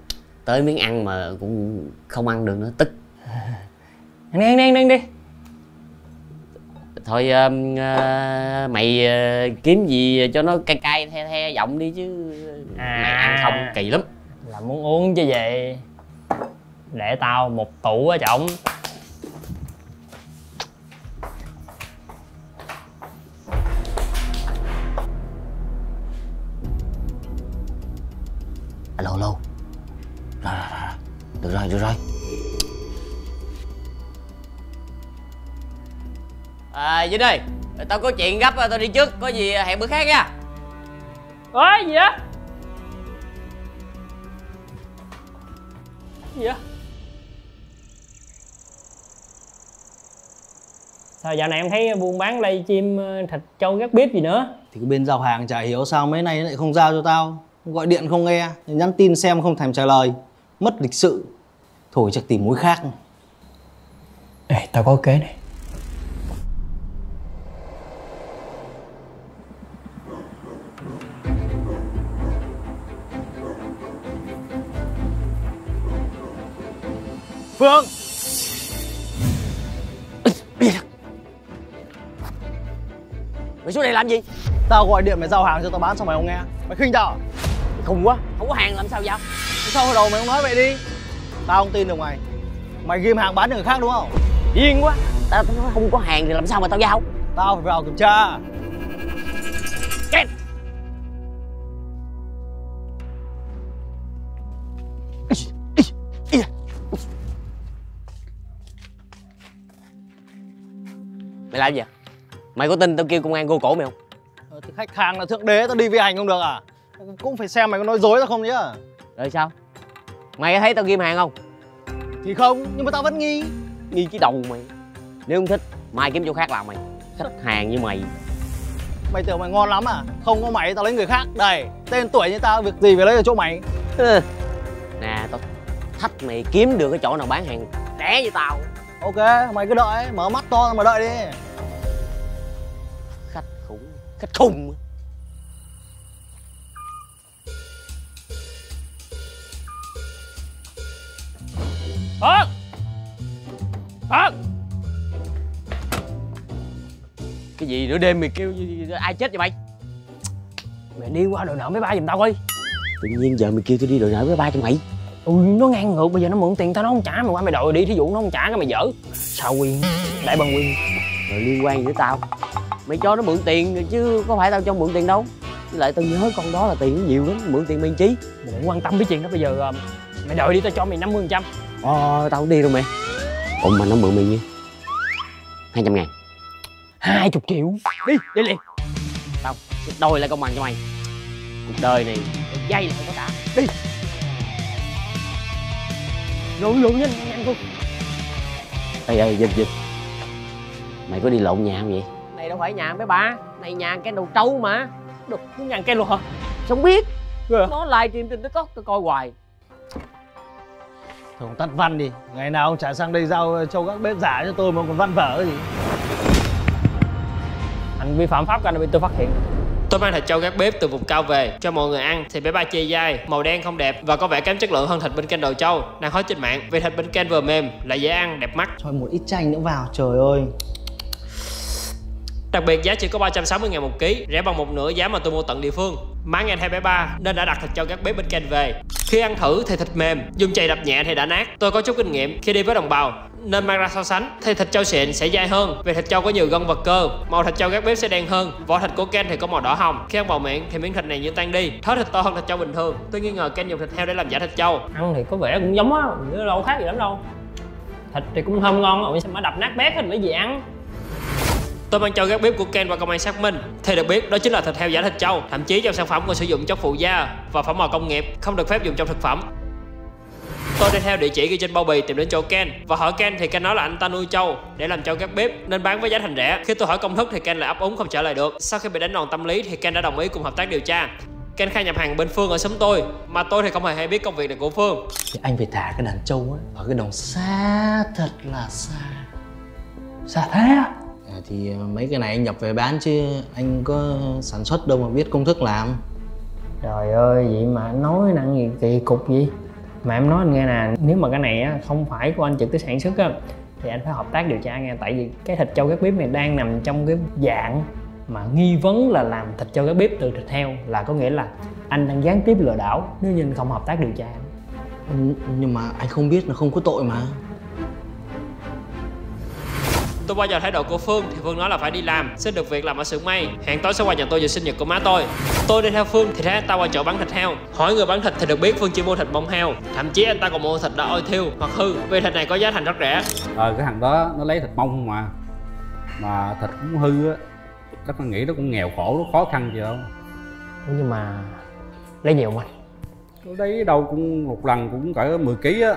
tới miếng ăn mà cũng không ăn được nữa tức. Ăn đi ăn đi ăn đi, ăn đi. Thôi ờ, mày ờ, kiếm gì cho nó cay cay the the giọng đi chứ mày ăn không kỳ lắm. Là muốn uống chứ vậy để tao một tủ ở trọng alo alo. Rồi rồi rồi được rồi được rồi. À vinh ơi tao có chuyện gấp tao đi trước. Có gì hẹn bữa khác nha. Ơi gì á gì á sao dạo này em thấy buôn bán lay chim ờ, thịt trâu gác bếp gì nữa? Thì cái bên giao hàng chả hiểu sao mấy nay lại không giao cho tao. Gọi điện không nghe, nhắn tin xem không thèm trả lời. Mất lịch sự. Thôi chắc tìm mối khác. Ê, tao có kế này Phương. Mày xuống đây làm gì? Tao gọi điện mày giao hàng cho tao bán sao mày không nghe. Mày khinh tao à? khùng quá. Không có hàng làm sao giao Sao hồi đầu mày không nói vậy đi? Tao không tin được mày. Mày ghim hàng bán cho người khác đúng không? Điên quá. Tao tao nói không có hàng thì làm sao mà tao giao? Tao phải vào kiểm tra mày làm gì vậy? mày có tin tao kêu công an cô cổ mày không? Ờ, Thì khách hàng là thượng đế tao đi vi hành không được à? Cũng phải xem mày có nói dối tao không nhá rồi sao? Mày có thấy tao ghim hàng không? Thì không nhưng mà tao vẫn nghi. Nghi cái đầu mày. Nếu không thích mai kiếm chỗ khác làm mày. Khách hàng như mày. Mày tưởng mày ngon lắm à? Không có mày tao lấy người khác. Đây tên tuổi như tao việc gì phải lấy ở chỗ mày? Nè tao thách mày kiếm được cái chỗ nào bán hàng rẻ như tao Ok mày cứ đợi Mở mắt to mà đợi đi. Khách khủng khách khùng. Ơ Ơ cái gì nửa đêm mày kêu ai chết vậy mày? Mày đi qua đòi nợ mấy ba giùm tao đi tự nhiên giờ mày kêu tôi đi đòi nợ với ba cho mày ừ nó ngang ngược bây giờ nó mượn tiền tao nó không trả mày qua mày đòi đi thí dụ nó không trả cái mày dở. Sao quyên? Đại bằng quyên. Rồi liên quan gì tới tao? Mày cho nó mượn tiền chứ có phải tao cho mượn tiền đâu. Với lại tao nhớ con đó là tiền nó nhiều lắm mượn tiền làm chi mày đừng quan tâm cái chuyện đó bây giờ ờ, mày đòi đi tao cho mày 50% phần trăm. Ờ tao không đi đâu mày. Ủa mà nó mượn mày nhiêu? hai trăm ngàn. hai chục triệu. Đi đi liền. Tao đòi lại công bằng cho mày. Cuộc đời này dây là phải có trả đi rồi rồi nhanh nhanh cô ê ê dịch dịch mày có đi lộn nhà không vậy? Này đâu phải nhà mấy ba này nhà cái đầu trâu mà. Được muốn nhằn cây luôn hả không biết? Rồi à? nó livestream trên tiktok tôi coi hoài. Thôi tắt văn đi. Ngày nào ông trả sang đây giao châu các bếp giả cho tôi mà còn văn vở cái gì? Hành vi phạm pháp anh đã bị tôi phát hiện Tôi mang thịt trâu gác bếp từ vùng cao về cho mọi người ăn. thì bé ba chê dai, màu đen không đẹp và có vẻ kém chất lượng hơn thịt bên kênh đầu trâu đang hot trên mạng. Vì thịt bên kênh vừa mềm lại dễ ăn, đẹp mắt. Cho một ít chanh nữa vào trời ơi Đặc biệt giá chỉ có 360 ngàn một ký, rẻ bằng một nửa giá mà tôi mua tận địa phương. Má ngàn 273 nên đã đặt thịt cho các bếp bên kênh về. Khi ăn thử thì thịt mềm, dùng chày đập nhẹ thì đã nát. Tôi có chút kinh nghiệm khi đi với đồng bào nên mang ra so sánh thì thịt trâu xịn sẽ dai hơn vì thịt trâu có nhiều gân và cơ màu thịt trâu gác bếp sẽ đen hơn vỏ thịt của ken thì có màu đỏ hồng khi ăn vào miệng thì miếng thịt này như tan đi thớ thịt to hơn thịt trâu bình thường tôi nghi ngờ ken dùng thịt heo để làm giả thịt trâu. ăn thì có vẻ cũng giống á đâu khác gì lắm đâu thịt thì cũng thơm ngon mà sao mà đập nát bét hết mới gì ăn Tôi mang cho các bếp của Ken và công an xác minh Thì được biết đó chính là thịt heo giả thịt trâu, Thậm chí trong sản phẩm còn sử dụng chất phụ gia và phẩm màu công nghiệp, Không được phép dùng trong thực phẩm Tôi đi theo địa chỉ ghi trên bao bì tìm đến chỗ Ken và hỏi Ken thì Ken nói là anh ta nuôi trâu để làm trâu các bếp nên bán với giá thành rẻ. Khi tôi hỏi công thức thì Ken lại ấp úng không trả lời được. Sau khi bị đánh đòn tâm lý thì Ken đã đồng ý cùng hợp tác điều tra. Ken khai nhập hàng bên Phương ở xóm tôi, mà tôi thì không hề hay biết công việc này của Phương. Thì anh phải thả cái đàn trâu ấy ở cái đồng xa thật là xa xa thế á? À, Thì mấy cái này anh nhập về bán chứ anh có sản xuất đâu mà biết công thức làm. Trời ơi, vậy mà anh nói nặng gì kỳ cục gì Mà em nói anh nghe nè, nếu mà cái này á, không phải của anh trực tiếp sản xuất á Thì anh phải hợp tác điều tra nghe. Tại vì cái thịt trâu các bếp này đang nằm trong cái dạng mà nghi vấn là làm thịt trâu các bếp từ thịt heo Là có nghĩa là anh đang gián tiếp lừa đảo nếu như anh không hợp tác điều tra. Nhưng mà anh không biết là không có tội mà Tôi qua giờ thái độ của Phương thì Phương nói là phải đi làm. Xin được việc làm ở xưởng may. Hẹn tối sẽ qua nhà tôi dự sinh nhật của má tôi. Tôi đi theo Phương thì thấy anh ta qua chỗ bán thịt heo. Hỏi người bán thịt thì được biết Phương chỉ mua thịt bông heo. Thậm chí anh ta còn mua thịt đã ôi thiêu. Hoặc hư Vì thịt này có giá thành rất rẻ. Ờ cái thằng đó nó lấy thịt bông mà mà thịt cũng hư á. Chắc nó nghĩ nó cũng nghèo khổ nó khó khăn gì đâu. Nhưng mà lấy nhiều không anh? nó lấy đâu cũng một lần cũng cỡ 10 kg á.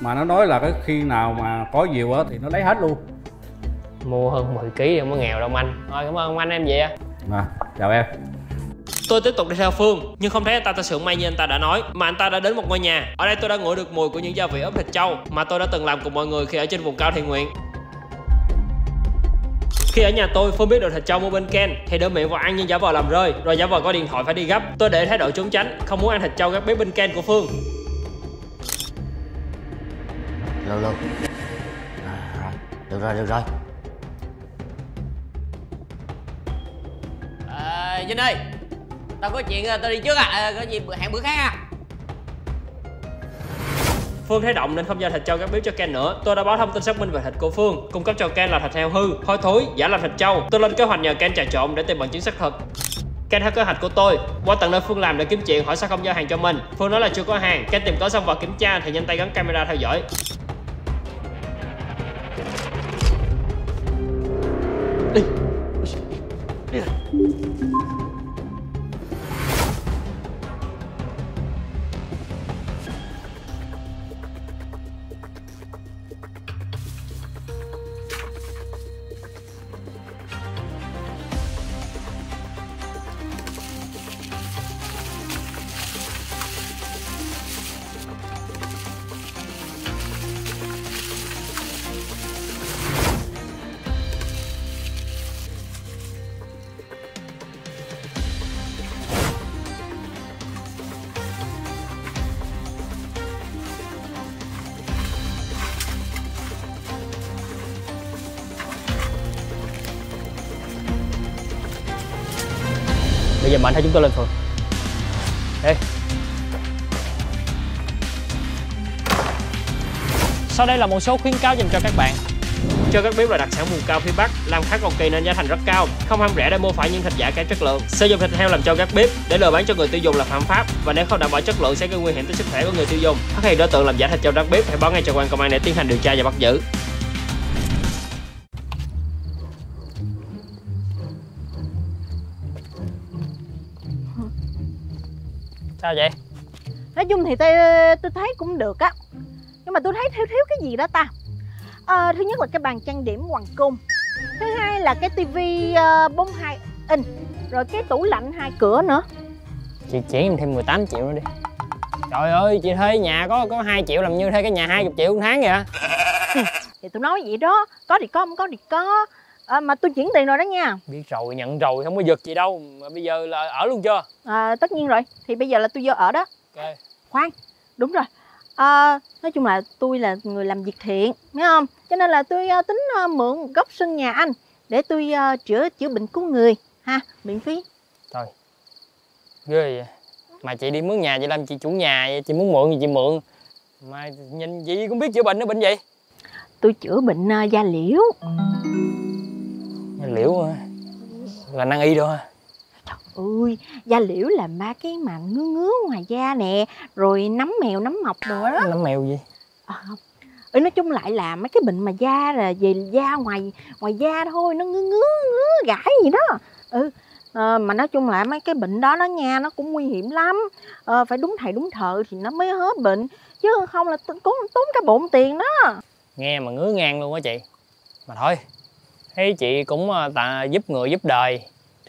Mà nó nói là cái khi nào mà có nhiều á thì nó lấy hết luôn Mua hơn 10 kg thì không có nghèo đâu anh Thôi cảm ơn anh em vậy á à, chào em Tôi tiếp tục đi theo Phương nhưng không thấy anh ta tại xưởng may như anh ta đã nói mà anh ta đã đến một ngôi nhà. Ở đây tôi đã ngửi được mùi của những gia vị ốp thịt trâu mà tôi đã từng làm cùng mọi người khi ở trên vùng cao thiện nguyện. Khi ở nhà tôi, Phương biết được thịt trâu mua bên Ken thì đưa miệng vào ăn nhưng giả vờ làm rơi rồi giả vờ có điện thoại phải đi gấp. Tôi để thái độ trốn tránh, không muốn ăn thịt trâu các bếp bên Ken của Phương. Lâu lâu à, Được rồi, được rồi à, Vinh ơi Tao có chuyện ờ, tao đi trước à, à có gì hẹn bữa khác à Phương thấy động nên không giao thịt trâu các biếu cho Ken nữa. Tôi đã báo thông tin xác minh về thịt của Phương, cung cấp cho Ken là thịt heo hư, hôi thối, giả làm thịt trâu. Tôi lên kế hoạch nhờ Ken trà trộn để tìm bằng chứng xác thực. Ken theo kế hoạch của tôi, qua tận nơi Phương làm để kiếm chuyện hỏi sao không giao hàng cho mình. Phương nói là chưa có hàng, Ken tìm tới xong vào kiểm tra thì nhanh tay gắn camera theo dõi. Ê. mạnh theo chúng tôi lên phường Ê Sau đây là một số khuyến cáo dành cho các bạn. Cho các bếp là đặc sản vùng cao phía Bắc, làm khá cầu kỳ nên giá thành rất cao, không ham rẻ để mua phải những thịt giả kém chất lượng. Sử dụng thịt heo làm cho các bếp để lừa bán cho người tiêu dùng là phạm pháp và nếu không đảm bảo chất lượng sẽ gây nguy hiểm tới sức khỏe của người tiêu dùng. Phát hiện đối tượng làm giả thịt cho các bếp hãy báo ngay cho cơ quan công an để tiến hành điều tra và bắt giữ. Sao vậy? nói chung thì tôi tôi thấy cũng được á. Nhưng mà tôi thấy thiếu thiếu cái gì đó ta? Ờ, thứ nhất là cái bàn trang điểm hoàng cung. Thứ hai là cái tivi uh, 42 inch. Rồi cái tủ lạnh hai cửa nữa. Chị chỉ em thêm 18 triệu nữa đi. Trời ơi chị thuê nhà có có 2 triệu làm như thuê cái nhà 20 triệu một tháng vậy thì tôi nói vậy đó. Có thì có không có thì có à, mà tôi chuyển tiền rồi đó nha. Biết rồi nhận rồi không có giật gì đâu. Mà bây giờ là ở luôn chưa? À, tất nhiên rồi. Thì bây giờ là tôi vô ở đó. Ok. Khoan đúng rồi. À, nói chung là tôi là người làm việc thiện biết không? Cho nên là tôi à, tính à, mượn góc sân nhà anh để tôi ờ, chữa chữa bệnh cứu người ha miễn phí. Thôi. Ghê vậy. Mà chị đi mướn nhà chị làm chị chủ nhà vậy Chị muốn mượn thì chị mượn. Mà nhìn chị cũng biết chữa bệnh nó bệnh gì? Tôi chữa bệnh ờ, da liễu Liễu? Là năng y đâu hả ui da liễu là ba cái mà ngứa ngứa ngoài da nè rồi nấm mèo nấm mọc đồ đó. Nấm mèo gì? À, ừ, nói chung lại là mấy cái bệnh mà da là về da ngoài ngoài da thôi nó ngứa ngứa ngứa gãi gì đó. Ừ ờ, mà nói chung lại mấy cái bệnh đó đó nha nó cũng nguy hiểm lắm. Ờ, phải đúng thầy đúng thợ thì nó mới hết bệnh chứ không là tốn tốn cái bộn tiền đó. Nghe mà ngứa ngang luôn á chị. Mà thôi Thấy chị cũng ờ, tạ, giúp người giúp đời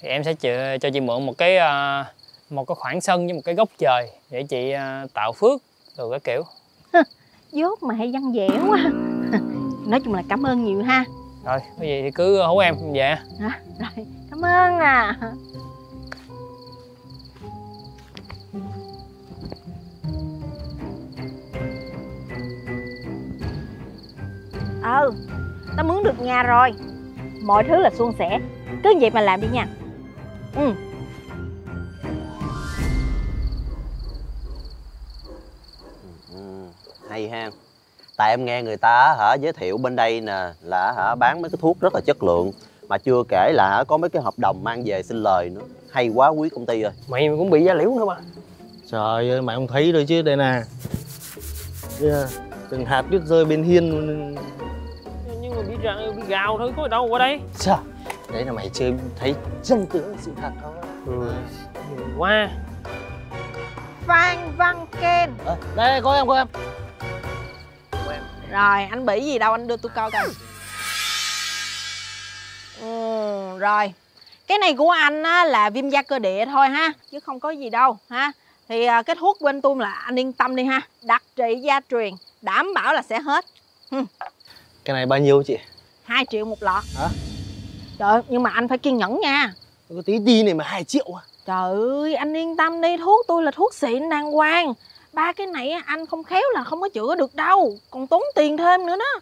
Thì em sẽ cho chị mượn một cái ờ, Một cái khoảng sân với một cái góc trời Để chị ờ, tạo phước Rồi cái kiểu. Dốt mà hay văn vẻ quá. Nói chung là cảm ơn nhiều ha. Rồi có gì thì cứ hú em về. Hả? rồi cảm ơn à. Ừ tao mướn được nhà rồi mọi thứ là suôn sẻ. Cứ vậy mà làm đi nha. Ừ. Ừ, hay ha. Tại em nghe người ta hả giới thiệu bên đây nè là hả bán mấy cái thuốc rất là chất lượng mà chưa kể là hả có mấy cái hợp đồng mang về xin lời nữa. Hay quá quý công ty ơi. Mày cũng bị da liễu nữa mà. Trời ơi, mày không thấy rồi chứ, đây nè. Yeah. Từng hạt tuyết rơi bên hiên bị, ra, bị gào thôi có đâu qua đây. Sao? Đấy là mày chưa thấy chân tướng sự thật thôi ừ. Quá Phan Văn Ken à, Đây, có em, có em. Rồi, anh bị gì đâu, anh đưa tôi coi coi. Ừ, Rồi. Cái này của anh á, là viêm da cơ địa thôi ha Chứ không có gì đâu ha. Thì à, cái thuốc bên tôi là anh yên tâm đi ha. Đặc trị gia truyền Đảm bảo là sẽ hết. Hừ, Cái này bao nhiêu chị? 2 triệu một lọ Hả? Trời ơi, nhưng mà anh phải kiên nhẫn nha Có tí ti này mà 2 triệu à? Trời ơi, anh yên tâm đi, thuốc tôi là thuốc xịn đàng hoàng Ba cái này anh không khéo là không có chữa được đâu Còn tốn tiền thêm nữa đó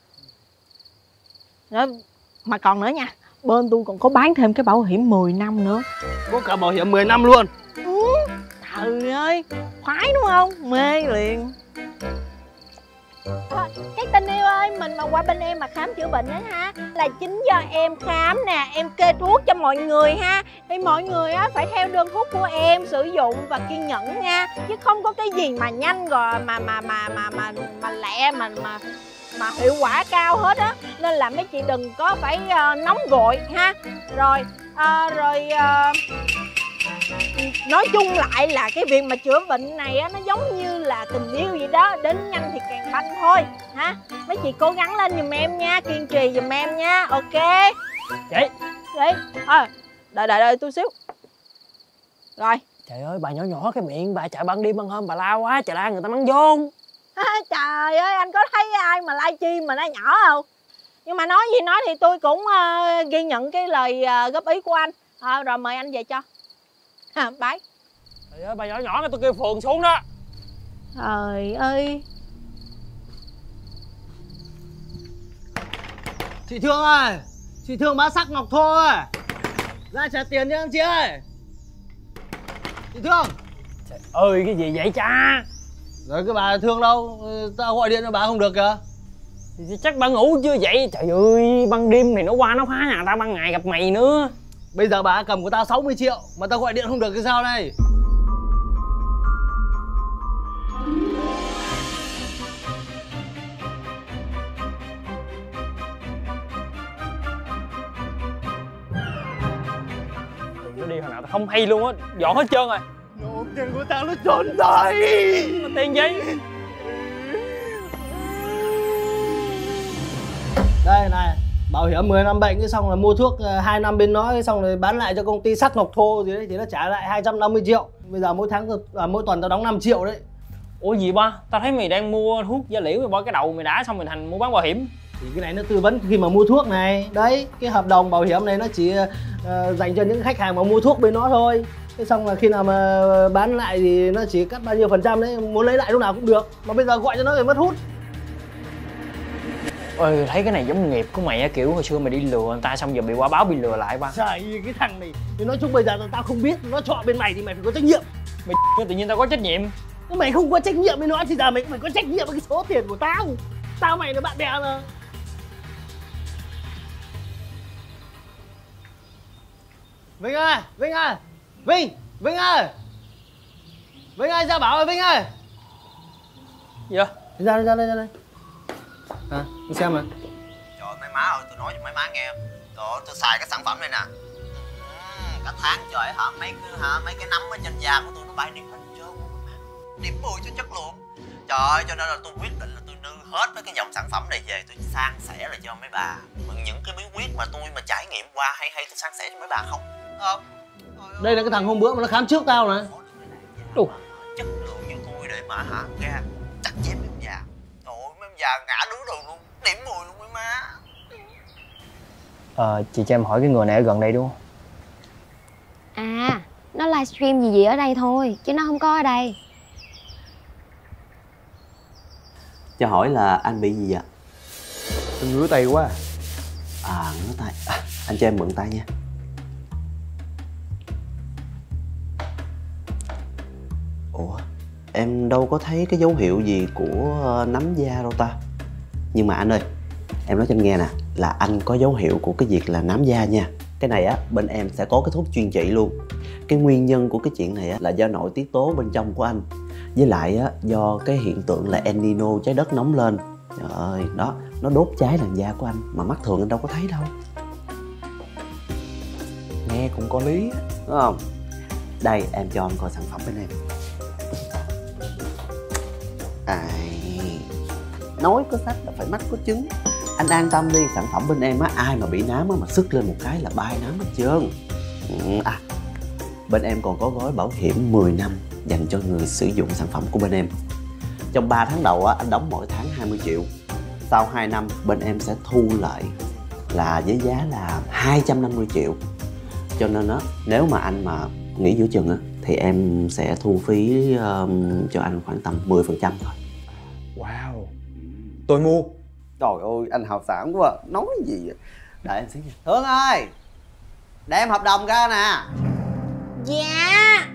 Rồi, Mà còn nữa nha Bên tôi còn có bán thêm cái bảo hiểm 10 năm nữa Có cả bảo hiểm 10 năm luôn ừ, Trời ơi, khoái đúng không? Mê liền Ờ, à, Các tình yêu ơi, mình mà qua bên em mà khám chữa bệnh á ha Là chính do em khám nè, em kê thuốc cho mọi người ha. Thì mọi người á phải theo đơn thuốc của em sử dụng và kiên nhẫn nha Chứ không có cái gì mà nhanh rồi mà mà mà mà mà mà lẹ mà mà mà hiệu quả cao hết á. Nên là mấy chị đừng có phải uh, nóng vội ha. Rồi, uh, rồi uh, nói chung lại là cái việc mà chữa bệnh này á nó giống như là tình yêu vậy đó đến nhanh thì càng banh thôi ha mấy chị cố gắng lên giùm em nha kiên trì giùm em nha ok? Chị. Chị. Ờ đợi đợi đợi tôi xíu. Rồi. Trời ơi bà nhỏ nhỏ cái miệng bà chạy ban đêm ban hôm bà la quá Trời la người ta mắng vô trời ơi anh có thấy ai mà lai chi mà nó nhỏ không? Nhưng mà nói gì nói thì tôi cũng ờ, ghi nhận cái lời ờ, góp ý của anh. Ờ, rồi mời anh về cho ha bye Trời ơi bà nhỏ nhỏ cái tôi kêu phường xuống đó. Trời ơi. Chị Thương ơi Chị Thương bán sắc ngọc thô ơi. Ra trả tiền cho em chị ơi. Chị Thương. Trời ơi cái gì vậy cha? Rồi cái bà Thương đâu? Ừ, Tao gọi điện cho bà không được kìa. Thì Chắc bà ngủ chưa vậy? Trời ơi ban đêm này nó qua nó phá nhà ta ban ngày gặp mày nữa Bây giờ bà cầm của tao 60 triệu Mà tao gọi điện không được thì sao đây? Nó đi hồi nào tao không hay luôn á Dọn hết trơn rồi. Đồ tiền của tao nó trốn rồi. Mà tiền gì? Đây này Bảo hiểm 10 năm bệnh cái xong là mua thuốc 2 năm bên nó cái xong rồi bán lại cho công ty sắc ngọc thô gì đấy thì nó trả lại 250 triệu. Bây giờ mỗi tháng à, mỗi tuần tao đóng 5 triệu đấy. Ủa gì ba? Tao thấy mày đang mua thuốc da liễu Mày bỏ cái đầu mày đã xong mày thành mua bán bảo hiểm. Thì cái này nó tư vấn khi mà mua thuốc này. Đấy cái hợp đồng bảo hiểm này nó chỉ ờ, dành cho những khách hàng mà mua thuốc bên nó thôi. Thế xong là khi nào mà bán lại thì nó chỉ cắt bao nhiêu phần trăm đấy muốn lấy lại lúc nào cũng được. Mà bây giờ gọi cho nó rồi mất hút ơi thấy cái này giống nghiệp của mày á kiểu hồi xưa mày đi lừa người ta xong giờ bị quả báo bị lừa lại ba. Trời cái thằng này thì nói chung bây giờ tao không biết nó chọn bên mày thì mày phải có trách nhiệm. Mày tự nhiên tao có trách nhiệm. Mày không có trách nhiệm với nó thì giờ mày cũng phải có trách nhiệm với cái số tiền của tao. Tao mày là bạn bè mà. Vinh ơi Vinh ơi Vinh Vinh ơi. Vinh ơi ra bảo ơi Vinh ơi? Gì đó ra đây ra đây ra đây. À xem mà Trời ơi, mấy má ơi, tôi nói cho mấy má nghe. Trời ơi, tôi xài cái sản phẩm này nè. Ừm, Cả tháng trời hả, mấy cái, hả, mấy cái nấm ở trên da của tôi nó bay điểm hết trơn. Điểm 10 cho chất lượng. Trời ơi, cho nên là tôi quyết định là tôi đưa hết mấy cái dòng sản phẩm này về Tôi san sẻ lại cho mấy bà. Những cái bí quyết mà tôi mà trải nghiệm qua hay hay tôi san sẻ cho mấy bà không? Không Đây là cái thằng hôm bữa mà nó khám trước tao nè. Đủ Chất lượng như tôi để mà hả, ra chặt chém ông già. Trời ơi, mấy ông già ngã đứa rồi luôn Điểm 10 luôn mấy má. Ờ chị cho em hỏi cái người này ở gần đây đúng không? À, nó livestream gì gì ở đây thôi, chứ nó không có ở đây. Cho hỏi là anh bị gì ạ? Tôi ngứa tay quá À ngứa tay. À, Anh cho em mượn tay nha. Ủa Em đâu có thấy cái dấu hiệu gì của ờ, nấm da đâu ta Nhưng mà anh ơi Em nói cho anh nghe nè Là anh có dấu hiệu của cái việc là nám da nha. Cái này á bên em sẽ có cái thuốc chuyên trị luôn. Cái nguyên nhân của cái chuyện này á Là do nội tiết tố bên trong của anh. Với lại á do cái hiện tượng là El Nino trái đất nóng lên. Trời ơi đó Nó đốt cháy làn da của anh Mà mắt thường anh đâu có thấy đâu. Nghe cũng có lý á. Đúng không? Đây em cho anh coi sản phẩm bên em. Ai Nói có sách là phải mắt có chứng. Anh an tâm đi Sản phẩm bên em á Ai mà bị nám á Mà sức lên một cái là bay nám hết trơn. Ừ, à Bên em còn có gói bảo hiểm 10 năm Dành cho người sử dụng sản phẩm của bên em. Trong 3 tháng đầu á Anh đóng mỗi tháng 20 triệu. Sau 2 năm bên em sẽ thu lại Là với giá là 250 triệu. Cho nên á Nếu mà anh mà nghỉ giữa chừng á Thì em sẽ thu phí um, cho anh khoảng tầm 10% thôi. Wow. Tôi mua Trời ơi anh hào sản quá. Nói gì vậy? Đợi em xíu nha. Hương ơi Đem hợp đồng ra nè. Dạ.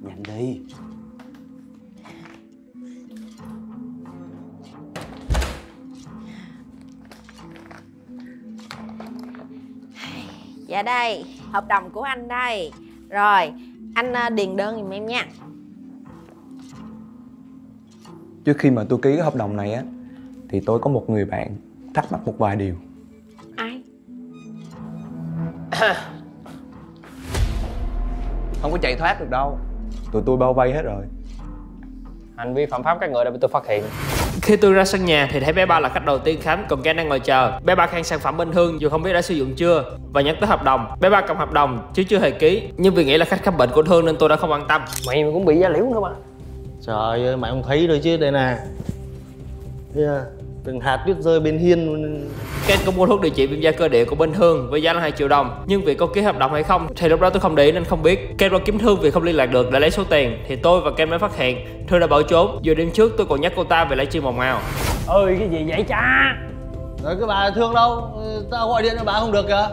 Nhanh đi. Dạ đây Hợp đồng của anh đây. Rồi Anh à, điền đơn giùm em nha Trước khi mà tôi ký cái hợp đồng này á Thì tôi có một người bạn Thắc mắc một vài điều. Ai? Không có chạy thoát được đâu. Tụi tôi bao vây hết rồi. Hành vi phạm pháp các người đã bị tôi phát hiện. Khi tôi ra sân nhà thì thấy bé ba là khách đầu tiên khám còn Ken đang ngồi chờ. Bé ba khen sản phẩm bình thường dù không biết đã sử dụng chưa và nhắc tới hợp đồng. Bé ba cầm hợp đồng chứ chưa hề ký nhưng vì nghĩ là khách khám bệnh của thương nên tôi đã không quan tâm. Mày cũng bị da liễu nữa mà Trời ơi mày không thấy rồi chứ đây nè. Thấy chưa? Từng hạt tuyết rơi bên hiên Ken có mua thuốc điều trị viêm da cơ địa của bên Thương với giá là 2 triệu đồng. Nhưng vì có ký hợp đồng hay không thì lúc đó tôi không để ý nên không biết. Ken qua kiếm Thương vì không liên lạc được để lấy số tiền thì tôi và Ken mới phát hiện. Thương đã bỏ trốn. Vừa đêm trước tôi còn nhắc cô ta về lấy chim màu màu. Ơi cái gì vậy cha? Rồi cái bà thương đâu? Ừ, Tao gọi điện cho bà không được kìa.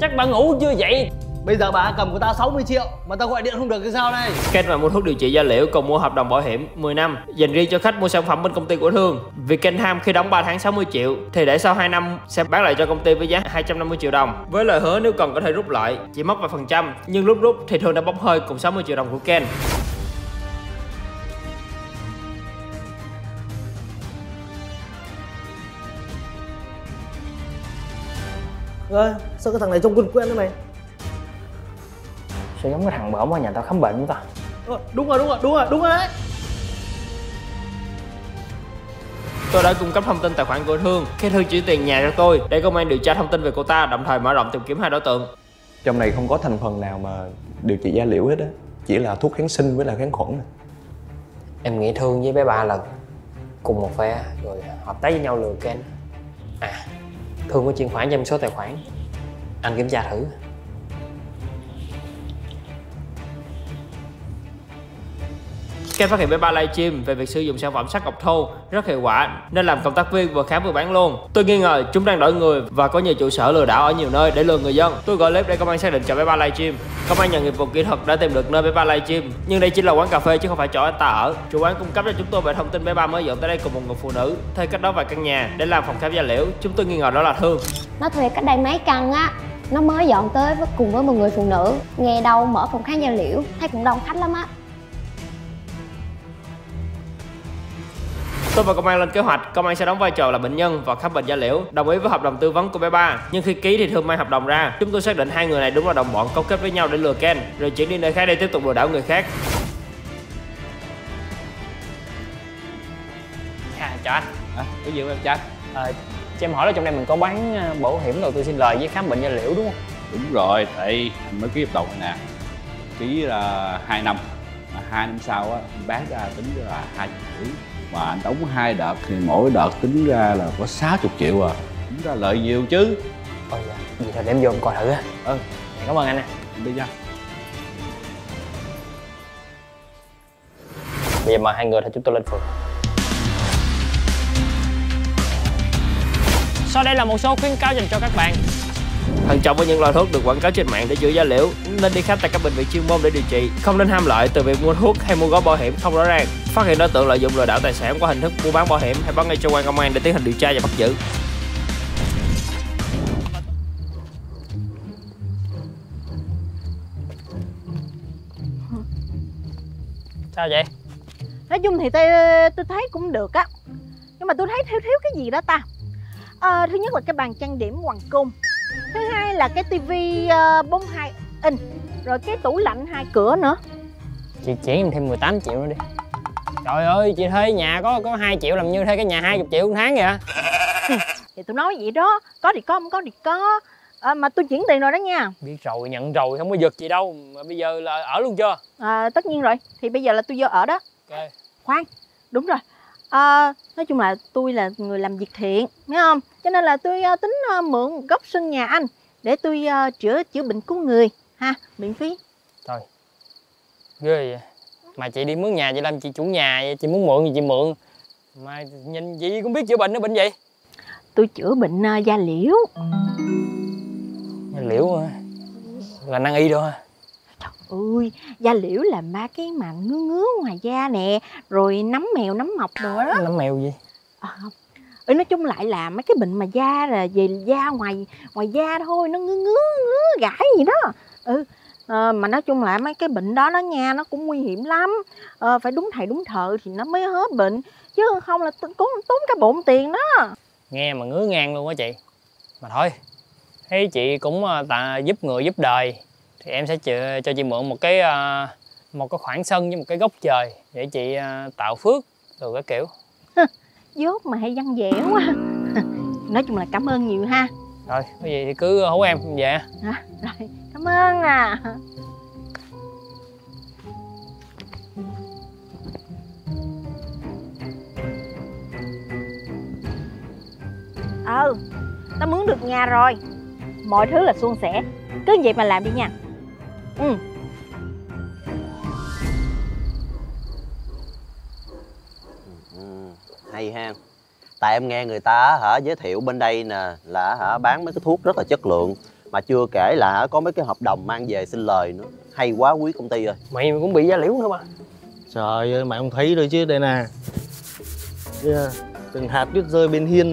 Chắc bà ngủ chưa vậy Bây giờ bà cầm của tao 60 triệu Mà tao gọi điện không được thì sao đây Ken mà mua thuốc điều trị da liễu còn mua hợp đồng bảo hiểm 10 năm dành riêng cho khách mua sản phẩm bên công ty của Thương. Vì Ken ham khi đóng 3 tháng 60 triệu thì để sau 2 năm sẽ bán lại cho công ty với giá 250 triệu đồng. Với lời hứa nếu cần có thể rút lại, chỉ mất vài phần trăm, nhưng lúc rút thì Thương đã bốc hơi cùng 60 triệu đồng của Ken. Ơi sao cái thằng này trông quen quen thế mày Sao giống cái thằng bữa mà nhà tao khám bệnh ta? Ờ, Đúng rồi đúng rồi đúng rồi đúng rồi đấy Tôi đã cung cấp thông tin tài khoản của Thương khi Thương chuyển tiền nhà cho tôi để công an điều tra thông tin về cô ta đồng thời mở rộng tìm kiếm hai đối tượng. Trong này không có thành phần nào mà điều trị da liễu hết á Chỉ là thuốc kháng sinh với là kháng khuẩn nè. Em nghĩ Thương với bé ba là cùng một phe rồi hợp tác với nhau lừa Ken. À, Thương có chuyển khoản cho em số tài khoản. Anh kiểm tra thử. Ken phát hiện với ba livestream về việc sử dụng sản phẩm sắt ngọc thô, rất hiệu quả, nên làm cộng tác viên vừa khám vừa bán luôn. Tôi nghi ngờ chúng đang đổi người và có nhiều trụ sở lừa đảo ở nhiều nơi để lừa người dân. Tôi gọi clip để công an xác định cho bé ba livestream. Công an nhận nghiệp vụ kỹ thuật đã tìm được nơi bé ba livestream nhưng đây chỉ là quán cà phê chứ không phải chỗ anh ta ở. Chủ quán cung cấp cho chúng tôi về thông tin bé ba mới dọn tới đây cùng một người phụ nữ thuê cách đó vài căn nhà để làm phòng khám da liễu. Chúng tôi nghi ngờ đó là Thương. Nó thuê cách đây mấy căn á, Nó mới dọn tới với cùng với một người phụ nữ, Nghe đâu mở phòng khám da liễu, Thấy cũng đông khách lắm á Tôi và công an lên kế hoạch, công an sẽ đóng vai trò là bệnh nhân và khám bệnh da liễu, đồng ý với hợp đồng tư vấn của bé ba. Nhưng khi ký thì Thương mang hợp đồng ra, chúng tôi xác định hai người này đúng là đồng bọn cấu kết với nhau để lừa Ken, rồi chuyển đi nơi khác để tiếp tục lừa đảo người khác. À, chào anh. À, có gì em trai? À, cho em hỏi là trong đây mình có bán à, bảo hiểm đầu tư sinh lời với khám bệnh da liễu đúng không? đúng rồi tại anh mới ký hợp đồng này nè ký là hai năm mà hai năm sau á bán ra tính là hai triệu mà anh đóng hai đợt thì mỗi đợt tính ra là có 60 triệu à tính ra lợi nhiều chứ Ôi dạ, vậy thôi để em vô em coi thử á. Ừ, cảm ơn anh nè. đi nha. Bây giờ mời hai người theo chúng tôi lên phường. Sau đây là một số khuyến cáo dành cho các bạn. Thận trọng với những loại thuốc được quảng cáo trên mạng để chữa da liễu, nên đi khám tại các bệnh viện chuyên môn để điều trị. Không nên ham lợi từ việc mua thuốc hay mua gói bảo hiểm không rõ ràng. Phát hiện đối tượng lợi dụng lừa đảo tài sản qua hình thức mua bán bảo hiểm hãy báo ngay cho quan công an để tiến hành điều tra và bắt giữ. Sao vậy? nói chung thì tôi tôi thấy cũng được á nhưng mà tôi thấy thiếu thiếu cái gì đó ta Ờ, thứ nhất là cái bàn trang điểm hoàng cung thứ là cái tivi uh, 42 inch rồi cái tủ lạnh hai cửa nữa Chị chuyển em thêm 18 triệu nữa đi. Trời ơi, chị thuê nhà có có 2 triệu làm như thuê cái nhà 20 triệu một tháng vậy. thì tôi nói vậy đó có thì có không có thì có Ờ, mà tôi chuyển tiền rồi đó nha Biết rồi, nhận rồi, không có giật gì đâu. Mà bây giờ là ở luôn chưa? à, tất nhiên rồi thì bây giờ là tôi vô ở đó Ok. khoan đúng rồi Ờ, nói chung là tôi là người làm việc thiện thấy không cho nên là tôi ờ, tính ờ, mượn góc sân nhà anh để tôi ờ, chữa chữa bệnh cứu người ha miễn phí Thôi. Ghê vậy. Mà chị đi mướn nhà chị làm chị chủ nhà vậy, chị muốn mượn thì chị mượn. Mà nhìn chị cũng biết chữa bệnh nó bệnh gì? tôi chữa bệnh ờ, da liễu Liễu hả? là năng y đâu hả? ui da liễu là ba cái mà ngứa ngứa ngoài da nè rồi nấm mèo nấm mọc đồ đó Nấm mèo gì? à, ừ, nói chung lại là mấy cái bệnh mà da là về da ngoài ngoài da thôi nó ngứa ngứa ngứa gãi gì đó ừ à, mà nói chung là mấy cái bệnh đó đó nha nó cũng nguy hiểm lắm à, phải đúng thầy đúng thợ thì nó mới hết bệnh chứ không là tốn tốn cả bộn tiền đó Nghe mà ngứa ngang luôn á chị. Mà thôi, thấy chị cũng ờ, tạ giúp người giúp đời thì em sẽ cho, cho chị mượn một cái một cái khoảng sân với một cái góc trời để chị tạo phước rồi cái kiểu dốt mà hay văn vẻ quá. Nói chung là cảm ơn nhiều ha. Rồi, cái gì thì cứ hú em về. Hả? rồi cảm ơn à. Ừ tao mướn được nhà rồi. Mọi thứ là suôn sẻ. Cứ vậy mà làm đi nha. Ừ Ừ, hay ha tại em nghe người ta hả giới thiệu bên đây nè là hả bán mấy cái thuốc rất là chất lượng mà chưa kể là hả có mấy cái hợp đồng mang về xin lời nữa hay quá quý công ty ơi Mày cũng bị da liễu nữa mà. Trời ơi, mày không thấy rồi chứ đây nè yeah. Từng hạt tuyết rơi bên hiên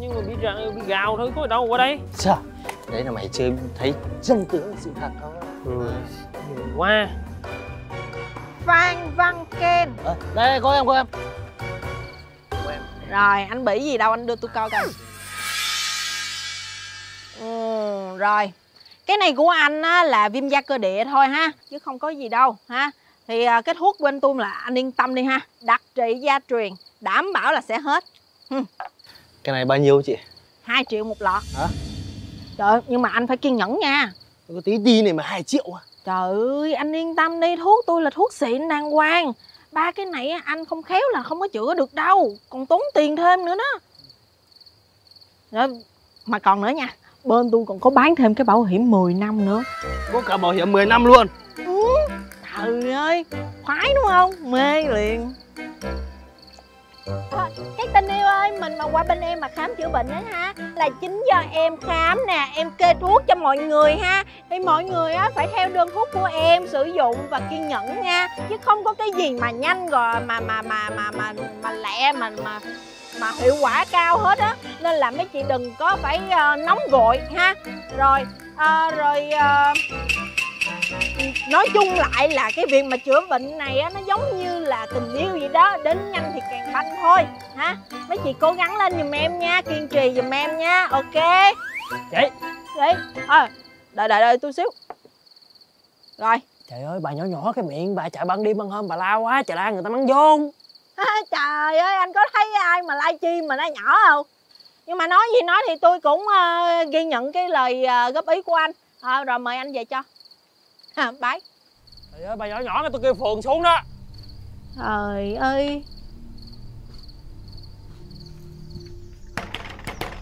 Nhưng mà bị, ra, bị gào thôi, có gì đâu qua đây. Sao? Đấy là mày chưa thấy chân tướng sự thật thôi Ừ. Qua. Phan Văn Ken à, Đây, có em, có em Rồi, anh bị gì đâu, anh đưa tôi coi coi. Ừ, Rồi. Cái này của anh á, là viêm da cơ địa thôi ha Chứ không có gì đâu ha. Thì à, cái thuốc bên tôi là anh yên tâm đi ha Đặc trị gia truyền Đảm bảo là sẽ hết. Ừ, Cái này bao nhiêu chị? 2 triệu một lọ. Hả? Trời nhưng mà anh phải kiên nhẫn nha. Có tí ti này mà 2 triệu à? Trời ơi, anh yên tâm đi, thuốc tôi là thuốc xịn đàng hoàng Ba cái này anh không khéo là không có chữa được đâu Còn tốn tiền thêm nữa đó. Đó, Mà còn nữa nha Bên tôi còn có bán thêm cái bảo hiểm 10 năm nữa. Có cả bảo hiểm 10 năm luôn. Ừ, trời ơi khoái đúng không? Mê liền Ờ, Thôi, Các tình yêu ơi, mình mà qua bên em mà khám chữa bệnh á ha Là chính do em khám nè, em kê thuốc cho mọi người ha. Thì mọi người á phải theo đơn thuốc của em sử dụng và kiên nhẫn nha Chứ không có cái gì mà nhanh rồi mà mà mà mà mà mà lẹ mà mà mà hiệu quả cao hết á. Nên là mấy chị đừng có phải uh, nóng vội ha. Rồi, uh, rồi uh, nói chung lại là cái việc mà chữa bệnh này á nó giống như là tình yêu vậy đó. Đến nhanh thì càng banh thôi ha mấy chị cố gắng lên giùm em nha kiên trì giùm em nha ok? Chị chị ờ đợi đợi đợi tôi xíu. Rồi. Trời ơi bà nhỏ nhỏ cái miệng bà chạy ban đêm ban hôm bà la quá trời la người ta mắng vô Ha, trời ơi anh có thấy ai mà lai chi mà nó nhỏ không? Nhưng mà nói gì nói thì tôi cũng ờ, ghi nhận cái lời ờ, góp ý của anh. Ờ, rồi mời anh về cho ha bái trời ơi bà nhỏ nhỏ cái tôi kêu phường xuống đó. Trời ơi.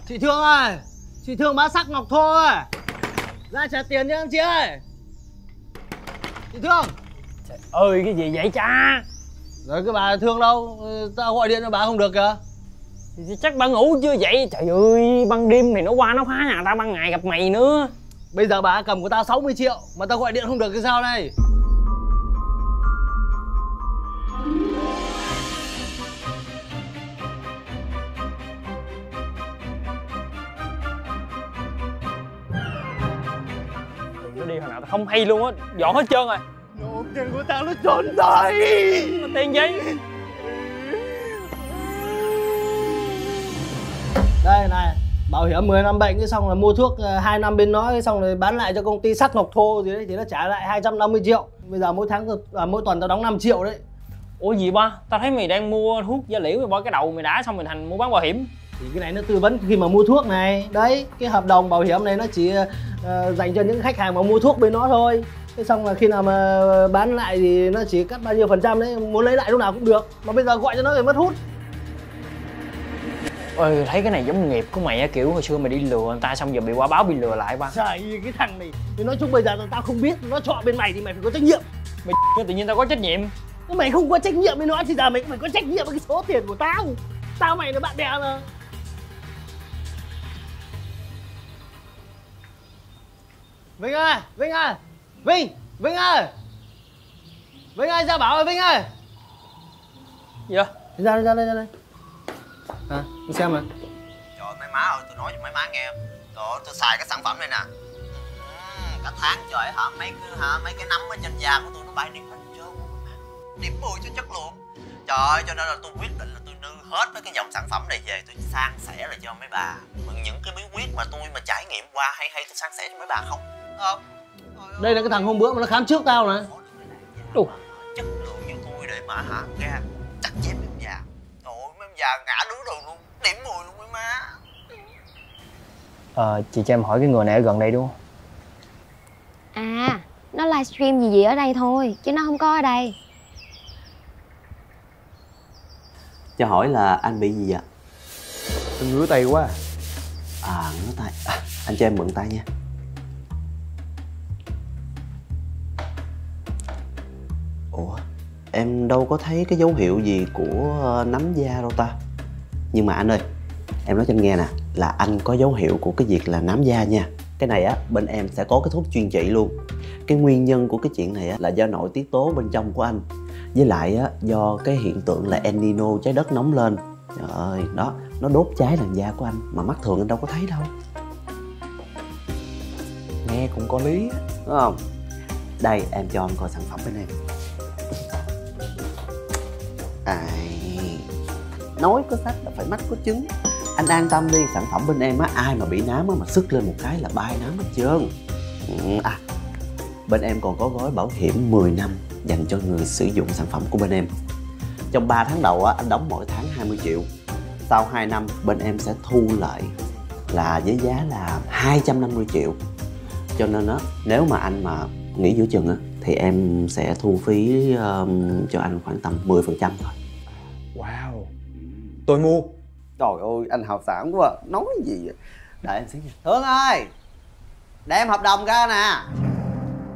Chị Thương ơi Chị Thương bán sắc ngọc thô ơi. Ra trả tiền cho em chị ơi. Chị Thương. Ơi cái gì vậy cha? Rồi cái bà Thương đâu? Tao gọi điện cho bà không được kìa. Thì chắc bà ngủ chưa vậy? Trời ơi ban đêm này nó qua nó phá nhà tao ban ngày gặp mày nữa Bây giờ bà cầm của tao 60 triệu Mà tao gọi điện không được thì sao đây? Nó đi hồi nào tao không hay luôn á dọn hết trơn rồi. Đồ tiền của tao nó trốn rồi. Mà tiền gì? Đây này Bảo hiểm 10 năm bệnh cái xong là mua thuốc 2 năm bên nó cái xong rồi bán lại cho công ty sắc ngọc thô gì đấy thì nó trả lại 250 triệu. Bây giờ mỗi tháng à, mỗi tuần tao đóng 5 triệu đấy. Ủa gì ba? Tao thấy mày đang mua thuốc da liễu rồi bỏ cái đầu mày đã xong mày thành mua bán bảo hiểm. Thì cái này nó tư vấn khi mà mua thuốc này. Đấy cái hợp đồng bảo hiểm này nó chỉ ờ, dành cho những khách hàng mà mua thuốc bên nó thôi. Thế xong là khi nào mà bán lại thì nó chỉ cắt bao nhiêu phần trăm đấy muốn lấy lại lúc nào cũng được. Mà bây giờ gọi cho nó thì mất hút ơi thấy cái này giống nghiệp của mày á kiểu hồi xưa mày đi lừa người ta xong giờ bị quả báo bị lừa lại ba trời cái thằng này thì nói chung bây giờ tao không biết nó chọn bên mày thì mày phải có trách nhiệm. Mày tự nhiên tao có trách nhiệm. Mày không có trách nhiệm với nó thì giờ mày cũng phải có trách nhiệm với cái số tiền của tao. Tao mày là bạn bè mà. Vinh ơi, Vinh ơi Vinh, Vinh ơi. Vinh ơi, ra bảo ơi, Vinh ơi? Gì đó? Ra đây, ra đây, ra đây À, đi xem mà? Trời mấy má ơi, tôi nói cho mấy má nghe. Trời tôi xài cái sản phẩm này nè. Cả tháng trời hả, mấy cái, hả, mấy cái nấm ở trên da của tôi nó bay điểm hết trơn. Điểm 10 cho chất lượng. Trời ơi, cho nên là tôi quyết định là tôi đưa hết mấy cái dòng sản phẩm này về Tôi san sẻ lại cho mấy bà. Những cái bí quyết mà tôi mà trải nghiệm qua hay hay tôi san sẻ cho mấy bà không? Không? Đây là cái thằng hôm bữa mà nó khám trước tao nè. Chất lượng như tôi để mà hả? Ra già ngã đứa rồi luôn điểm 10 luôn mấy má ờ chị cho em hỏi cái người này ở gần đây đúng không? À, nó livestream gì gì ở đây thôi Chứ nó không có ở đây. Cho hỏi là anh bị gì ạ Tôi ngứa tay quá. À ngứa tay. À, anh cho em mượn tay nha em đâu có thấy cái dấu hiệu gì của ờ, nấm da đâu ta? Nhưng mà anh ơi em nói cho anh nghe nè là anh có dấu hiệu của cái việc là nám da nha. Cái này á bên em sẽ có cái thuốc chuyên trị luôn. Cái nguyên nhân của cái chuyện này á là do nội tiết tố bên trong của anh. Với lại á do cái hiện tượng là El Nino trái đất nóng lên. Trời ơi đó nó đốt cháy làn da của anh mà mắt thường anh đâu có thấy đâu. Nghe cũng có lý á, đúng không? Đây em cho anh coi sản phẩm bên em à, nói có sách là phải mắt có chứng. Anh an tâm đi sản phẩm bên em á ai mà bị nám á mà sức lên một cái là bay nám hết trơn. Ừ, à bên em còn có gói bảo hiểm 10 năm dành cho người sử dụng sản phẩm của bên em. Trong 3 tháng đầu á anh đóng mỗi tháng 20 triệu. Sau 2 năm bên em sẽ thu lại là với giá là 250 triệu. Cho nên á nếu mà anh mà nghỉ giữa chừng á thì em sẽ thu phí um, cho anh khoảng tầm 10% thôi. Wow. Tôi mua Trời ơi anh hào sản quá Nói gì vậy? Đợi em xíu nha. Thương ơi! Đem hợp đồng ra nè.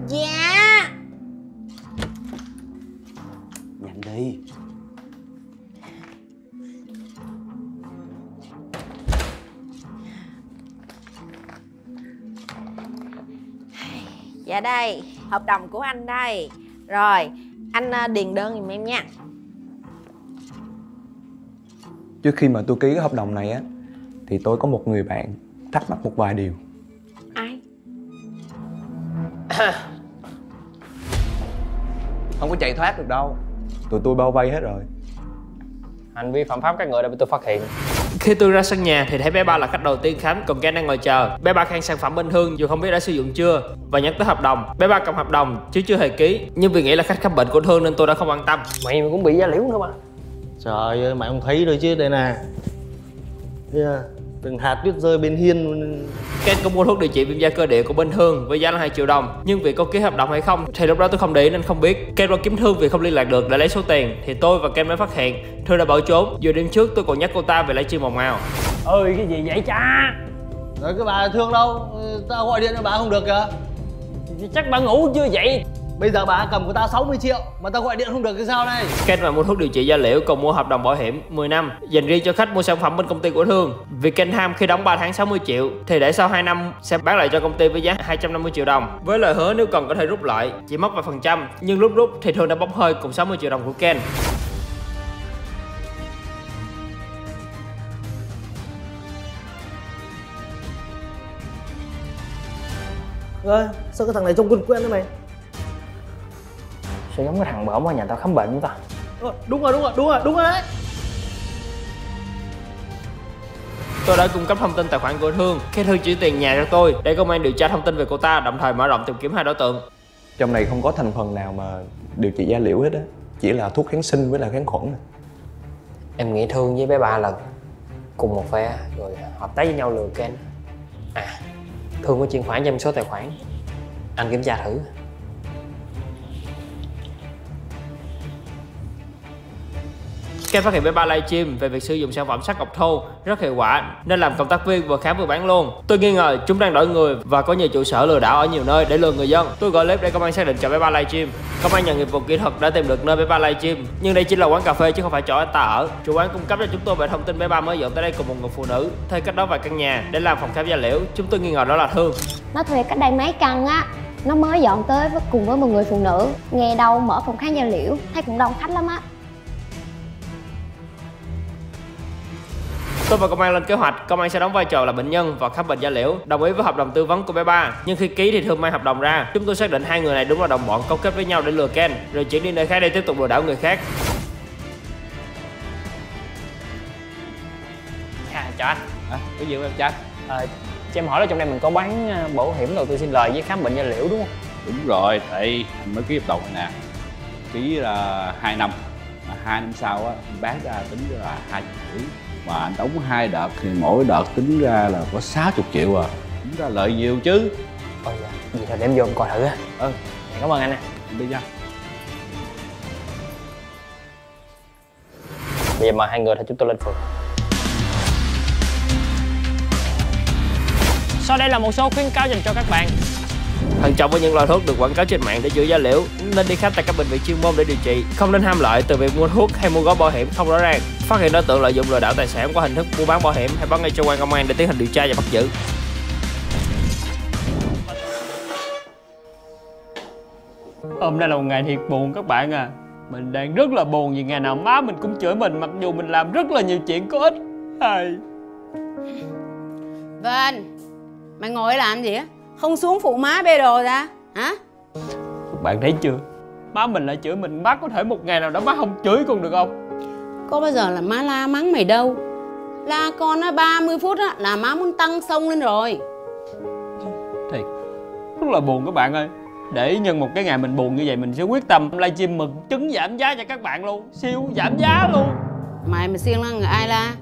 Dạ. Đi. Dạ đây, hợp đồng của anh đây. Rồi, anh à, điền đơn giùm em nha Trước khi mà tôi ký cái hợp đồng này á Thì tôi có một người bạn thắc mắc một vài điều. Ai? Không có chạy thoát được đâu. Tụi tôi bao vây hết rồi. Hành vi phạm pháp các người đã bị tôi phát hiện. Khi tôi ra sân nhà thì thấy bé ba là khách đầu tiên khám còn Ken đang ngồi chờ. Bé ba khen sản phẩm bình thường dù không biết đã sử dụng chưa và nhắc tới hợp đồng. Bé ba cầm hợp đồng chứ chưa hề ký nhưng vì nghĩ là khách khám bệnh của thương nên tôi đã không quan tâm. Mày cũng bị giá liễu nữa mà Trời ơi, mày không thấy rồi chứ đây nè. Thấy chưa? Từng hạt tuyết rơi bên hiên Ken có mua thuốc điều trị viêm da cơ địa của bên Hương với giá là 2 triệu đồng Nhưng vì có ký hợp đồng hay không thì lúc đó tôi không để ý nên không biết. Ken qua kiếm Thương vì không liên lạc được để lấy số tiền Thì tôi và Ken mới phát hiện. Thương đã bỏ trốn Vừa đêm trước tôi còn nhắc cô ta về lấy chim màu màu ơi cái gì vậy cha? Rồi cái bà thương đâu? Tao gọi điện cho bà không được kìa. Chắc bà ngủ chưa vậy Bây giờ bà cầm của tao 60 triệu Mà tao gọi điện không được thì sao đây Ken mà mua thuốc điều trị da liễu còn mua hợp đồng bảo hiểm 10 năm dành riêng cho khách mua sản phẩm bên công ty của Thương. Vì Ken ham khi đóng 3 tháng 60 triệu thì để sau 2 năm sẽ bán lại cho công ty với giá 250 triệu đồng. Với lời hứa nếu cần có thể rút lại chỉ mất vài phần trăm nhưng lúc rút thì Thương đã bốc hơi cùng 60 triệu đồng của Ken. Ơi, sao cái thằng này trông quen quen thế mày Sao giống cái thằng bữa mà nhà tao khám bệnh của ta? Ờ, Đúng rồi, đúng rồi, đúng rồi, đúng rồi đấy Tôi đã cung cấp thông tin tài khoản của Thương khi Thương chuyển tiền nhà cho tôi để công an điều tra thông tin về cô ta đồng thời mở rộng tìm kiếm hai đối tượng. Trong này không có thành phần nào mà điều trị da liễu hết á Chỉ là thuốc kháng sinh với là kháng khuẩn Em nghĩ Thương với bé ba là cùng một phe rồi hợp tác với nhau lừa Ken. À, Thương có chuyển khoản cho em số tài khoản. Anh kiểm tra thử. Ken phát hiện bé ba livestream về việc sử dụng sản phẩm sắt cọc thô, rất hiệu quả, nên làm cộng tác viên vừa khám vừa bán luôn. Tôi nghi ngờ chúng đang đổi người và có nhiều trụ sở lừa đảo ở nhiều nơi để lừa người dân. Tôi gọi clip để công an xác định chỗ bé ba livestream. Công an nhận nghiệp vụ kỹ thuật đã tìm được nơi bé ba livestream nhưng đây chỉ là quán cà phê chứ không phải chỗ anh ta ở. Chủ quán cung cấp cho chúng tôi về thông tin bé ba mới dọn tới đây cùng một người phụ nữ thuê cách đó vài căn nhà để làm phòng khám da liễu. Chúng tôi nghi ngờ đó là Thương. Nó thuê cách đây mấy căn á, Nó mới dọn tới với cùng với một người phụ nữ, Nghe đâu mở phòng khám da liễu, Thấy cũng đông khách lắm á Tôi và công an lên kế hoạch, công an sẽ đóng vai trò là bệnh nhân và khám bệnh da liễu, đồng ý với hợp đồng tư vấn của bé ba. Nhưng khi ký thì Thương mang hợp đồng ra, chúng tôi xác định hai người này đúng là đồng bọn câu kết với nhau để lừa Ken, rồi chuyển đi nơi khác để tiếp tục lừa đảo người khác. À, chào anh. à, có gì không em trai À, cho em hỏi là trong đây mình có bán à, bảo hiểm đầu tư sinh lời với khám bệnh da liễu đúng không? đúng rồi tại anh mới ký hợp đồng này nè ký là hai năm mà hai năm sau á bán ra tính là hai triệu mà anh đóng hai đợt thì mỗi đợt tính ra là có 60 triệu à tính ra lợi nhiều chứ Ôi dạ, gì thôi để em vô em coi thử á. Ừ, cảm ơn anh ạ. đi nha. Bây giờ mời hai người thì chúng tôi lên phường. Sau đây là một số khuyến cáo dành cho các bạn. Thận trọng với những loại thuốc được quảng cáo trên mạng để chữa da liễu, nên đi khám tại các bệnh viện chuyên môn để điều trị. Không nên ham lợi từ việc mua thuốc hay mua gói bảo hiểm không rõ ràng. Phát hiện đối tượng lợi dụng lừa đảo tài sản qua hình thức mua bán bảo hiểm hay báo ngay cho quan công an để tiến hành điều tra và bắt giữ. Hôm nay là một ngày thiệt buồn các bạn à Mình đang rất là buồn vì ngày nào má mình cũng chửi mình Mặc dù mình làm rất là nhiều chuyện có ích Ai... Vân Mày ngồi làm gì á Không xuống phụ má bê đồ ra. Hả? Bạn thấy chưa? Má mình lại chửi mình Má có thể một ngày nào đó má không chửi con được không? Có bao giờ là má la mắng mày đâu. La con á 30 phút á là má muốn tăng sông lên rồi. Thiệt. Rất là buồn các bạn ơi. Để nhân một cái ngày mình buồn như vậy mình sẽ quyết tâm livestream mừng trứng giảm giá cho các bạn luôn siêu giảm giá luôn. Mày mà siêng lắm người ai la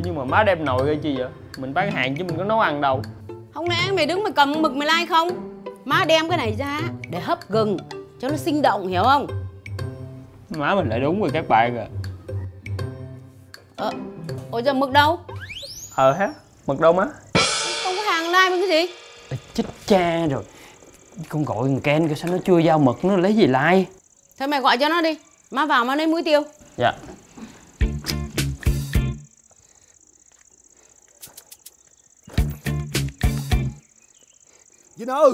Ủa nhưng mà má đem nồi ra chi vậy? Mình bán hàng chứ mình có nấu ăn đâu. Không lẽ mày đứng mày cầm mực mày like không? Má đem cái này ra để hấp gừng Cho nó sinh động hiểu không? Má mình lại đúng rồi các bạn à Ờ Ủa giờ mực đâu? Ờ ha mực đâu má? Không có hàng like với cái gì. Chết cha rồi. Con gọi thằng Ken coi sao nó chưa giao mực nó lấy gì like? Thôi mày gọi cho nó đi. Má vào má lấy muối tiêu. Dạ Vinh ơi.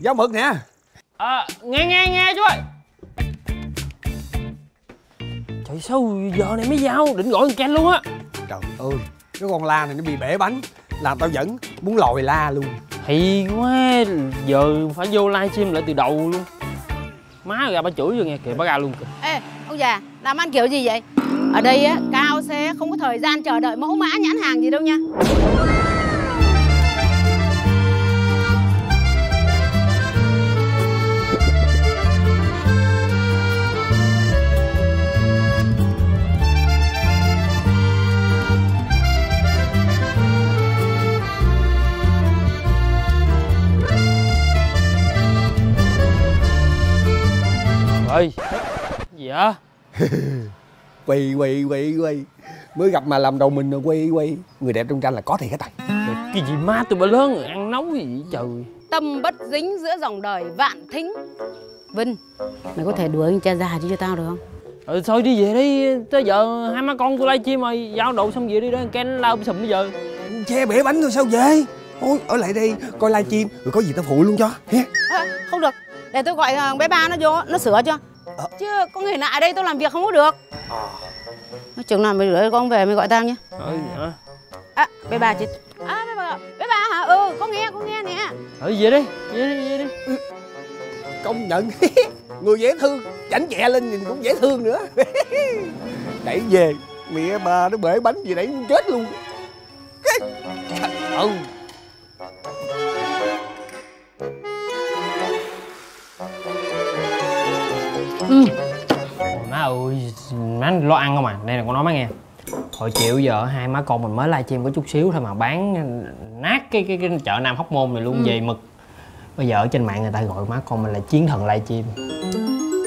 Giao mực nè. À, Nghe nghe nghe chú ơi. Trời sao giờ này mới giao? Định gọi thằng Ken luôn á. Trời ơi Cái con la này nó bị bể bánh. Làm tao vẫn muốn lòi la luôn. Hay quá Giờ phải vô livestream lại từ đầu luôn. Má ra bà chửi rồi nghe kìa bà ra luôn kìa. Ê ông già làm ăn kiểu gì vậy? Ở đây á cao xe không có thời gian chờ đợi mẫu mã nhãn hàng gì đâu nha Rồi Gì á Quỳ quỳ quỳ quỳ. Mới gặp mà làm đầu mình rồi quỳ quỳ. Người đẹp trong tranh là có thiệt hết tài Cái gì má tụi bà lớn ăn nấu gì vậy trời? Tâm bất dính giữa dòng đời vạn thính. Vinh Mày có thể đuổi anh cha già chứ cho tao được không? Ừ thôi đi về đi. Tới giờ hai má con tôi livestream rồi Giao độ xong về đi đó Ken lao sùm bây giờ. Che bể bánh rồi sao về? Thôi ở lại đây coi livestream Rồi có gì tao phụ luôn cho. Ha. à, Không được Để tôi gọi thằng bé ba nó vô Nó sửa cho. Chứ có người lạ ở đây tôi làm việc không có được. Nói chừng nào mày rửa con về mày gọi tao nhé Ừ hả? À bé ba chị À bé ba, bé ba hả? Ừ có nghe có nghe nè. Ừ về đi Về đi về đi. Công nhận. Người dễ thương. Chảnh chẹ lên nhìn cũng dễ thương nữa. Đẩy về. Mẹ bà nó bể bánh gì đẩy chết luôn. Ừ Ừ. Má ơi Má lo ăn không à? Đây là con nói má nghe. Hồi chiều giờ hai má con mình mới livestream có chút xíu thôi mà bán nát cái cái, cái chợ Nam Hóc Môn này luôn Ừ. về mực. Bây giờ ở trên mạng người ta gọi má con mình là chiến thần livestream.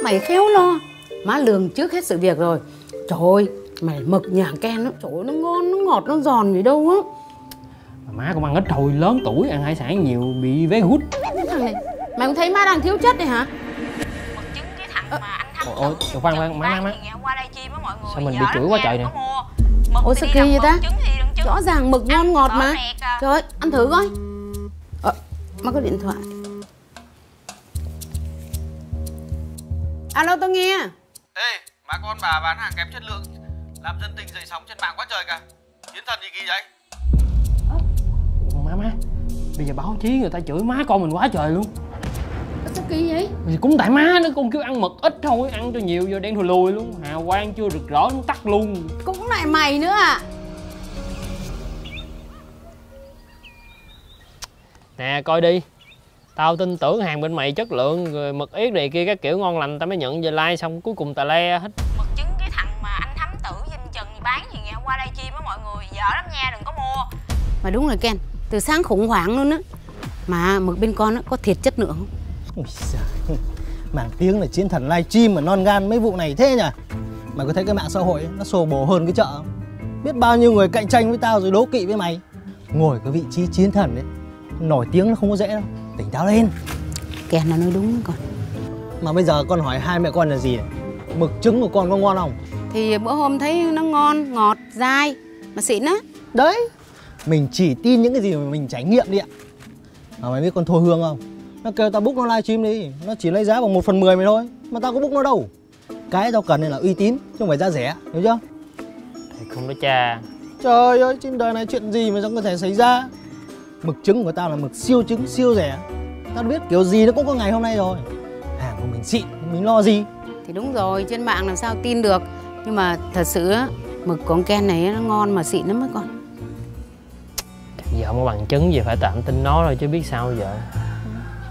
Mày khéo lo. Má lường trước hết sự việc rồi. Trời ơi Mày mực nhà ken nó Trời ơi nó ngon nó ngọt nó giòn gì đâu á. Má cũng ăn ít thôi lớn tuổi ăn hải sản nhiều bị vé hút thằng này Mày không thấy má đang thiếu chất này hả Ôi, ôi khoan khoan má má má Sao mình bị chửi quá trời nè. Ôi sao kỳ vậy ta? Rõ ràng mực ngon ngọt mà. Trời ơi ăn thử coi. Ờ, Má có điện thoại. Alo tôi nghe. Ê, má con bà bán hàng kém chất lượng Làm dân tình dậy sóng trên mạng quá trời cả Chiến thần gì kỳ vậy? Má má Bây giờ báo chí người ta chửi má con mình quá trời luôn Sao kỳ vậy? Thì cũng tại má nó con kêu ăn mực ít thôi Ăn cho nhiều giờ đen thùi lùi luôn. Hào quang chưa rực rỡ nó tắt luôn. Cũng lại mày nữa à? Nè coi đi. Tao tin tưởng hàng bên mày chất lượng Rồi mực yết này kia các kiểu ngon lành Tao mới nhận về like xong cuối cùng tà le hết. Chứng cái thằng mà anh thám tử dinh chừng bán gì ngày hôm qua livestream á mọi người Dở lắm nha đừng có mua. Mà đúng rồi Ken Từ sáng khủng hoảng luôn á Mà mực bên con á, có thiệt chất lượng không Ôi giời, Mảng tiếng là chiến thần livestream mà non gan mấy vụ này thế nhỉ Mày có thấy cái mạng xã hội ấy, nó xô bồ hơn cái chợ không? Biết bao nhiêu người cạnh tranh với tao rồi đố kỵ với mày Ngồi cái vị trí chiến thần ấy Nổi tiếng nó không có dễ đâu Tỉnh táo lên Ken nó nói đúng con Mà bây giờ con hỏi hai mẹ con là gì này? Mực trứng của con có ngon không? Thì bữa hôm thấy nó ngon, ngọt, dai Mà xịn á Đấy Mình chỉ tin những cái gì mà mình trải nghiệm đi ạ Mà mày biết con Thôi Hương không? Nó kêu tao book nó livestream đi. Nó chỉ lấy giá bằng 1 phần 10 mày thôi. Mà tao có book nó đâu. Cái tao cần là uy tín chứ không phải giá rẻ Hiểu chưa? Thì không đó cha. Trời ơi trên đời này chuyện gì mà chẳng có thể xảy ra? Mực trứng của tao là mực siêu trứng siêu rẻ. Tao biết kiểu gì nó cũng có ngày hôm nay rồi. Hàng của mình xịn Mình lo gì? Thì đúng rồi, trên mạng làm sao tin được. Nhưng mà thật sự á Mực con Ken này nó ngon mà xịn lắm á con. Giờ không có bằng chứng gì phải tạm tin nó rồi chứ biết sao giờ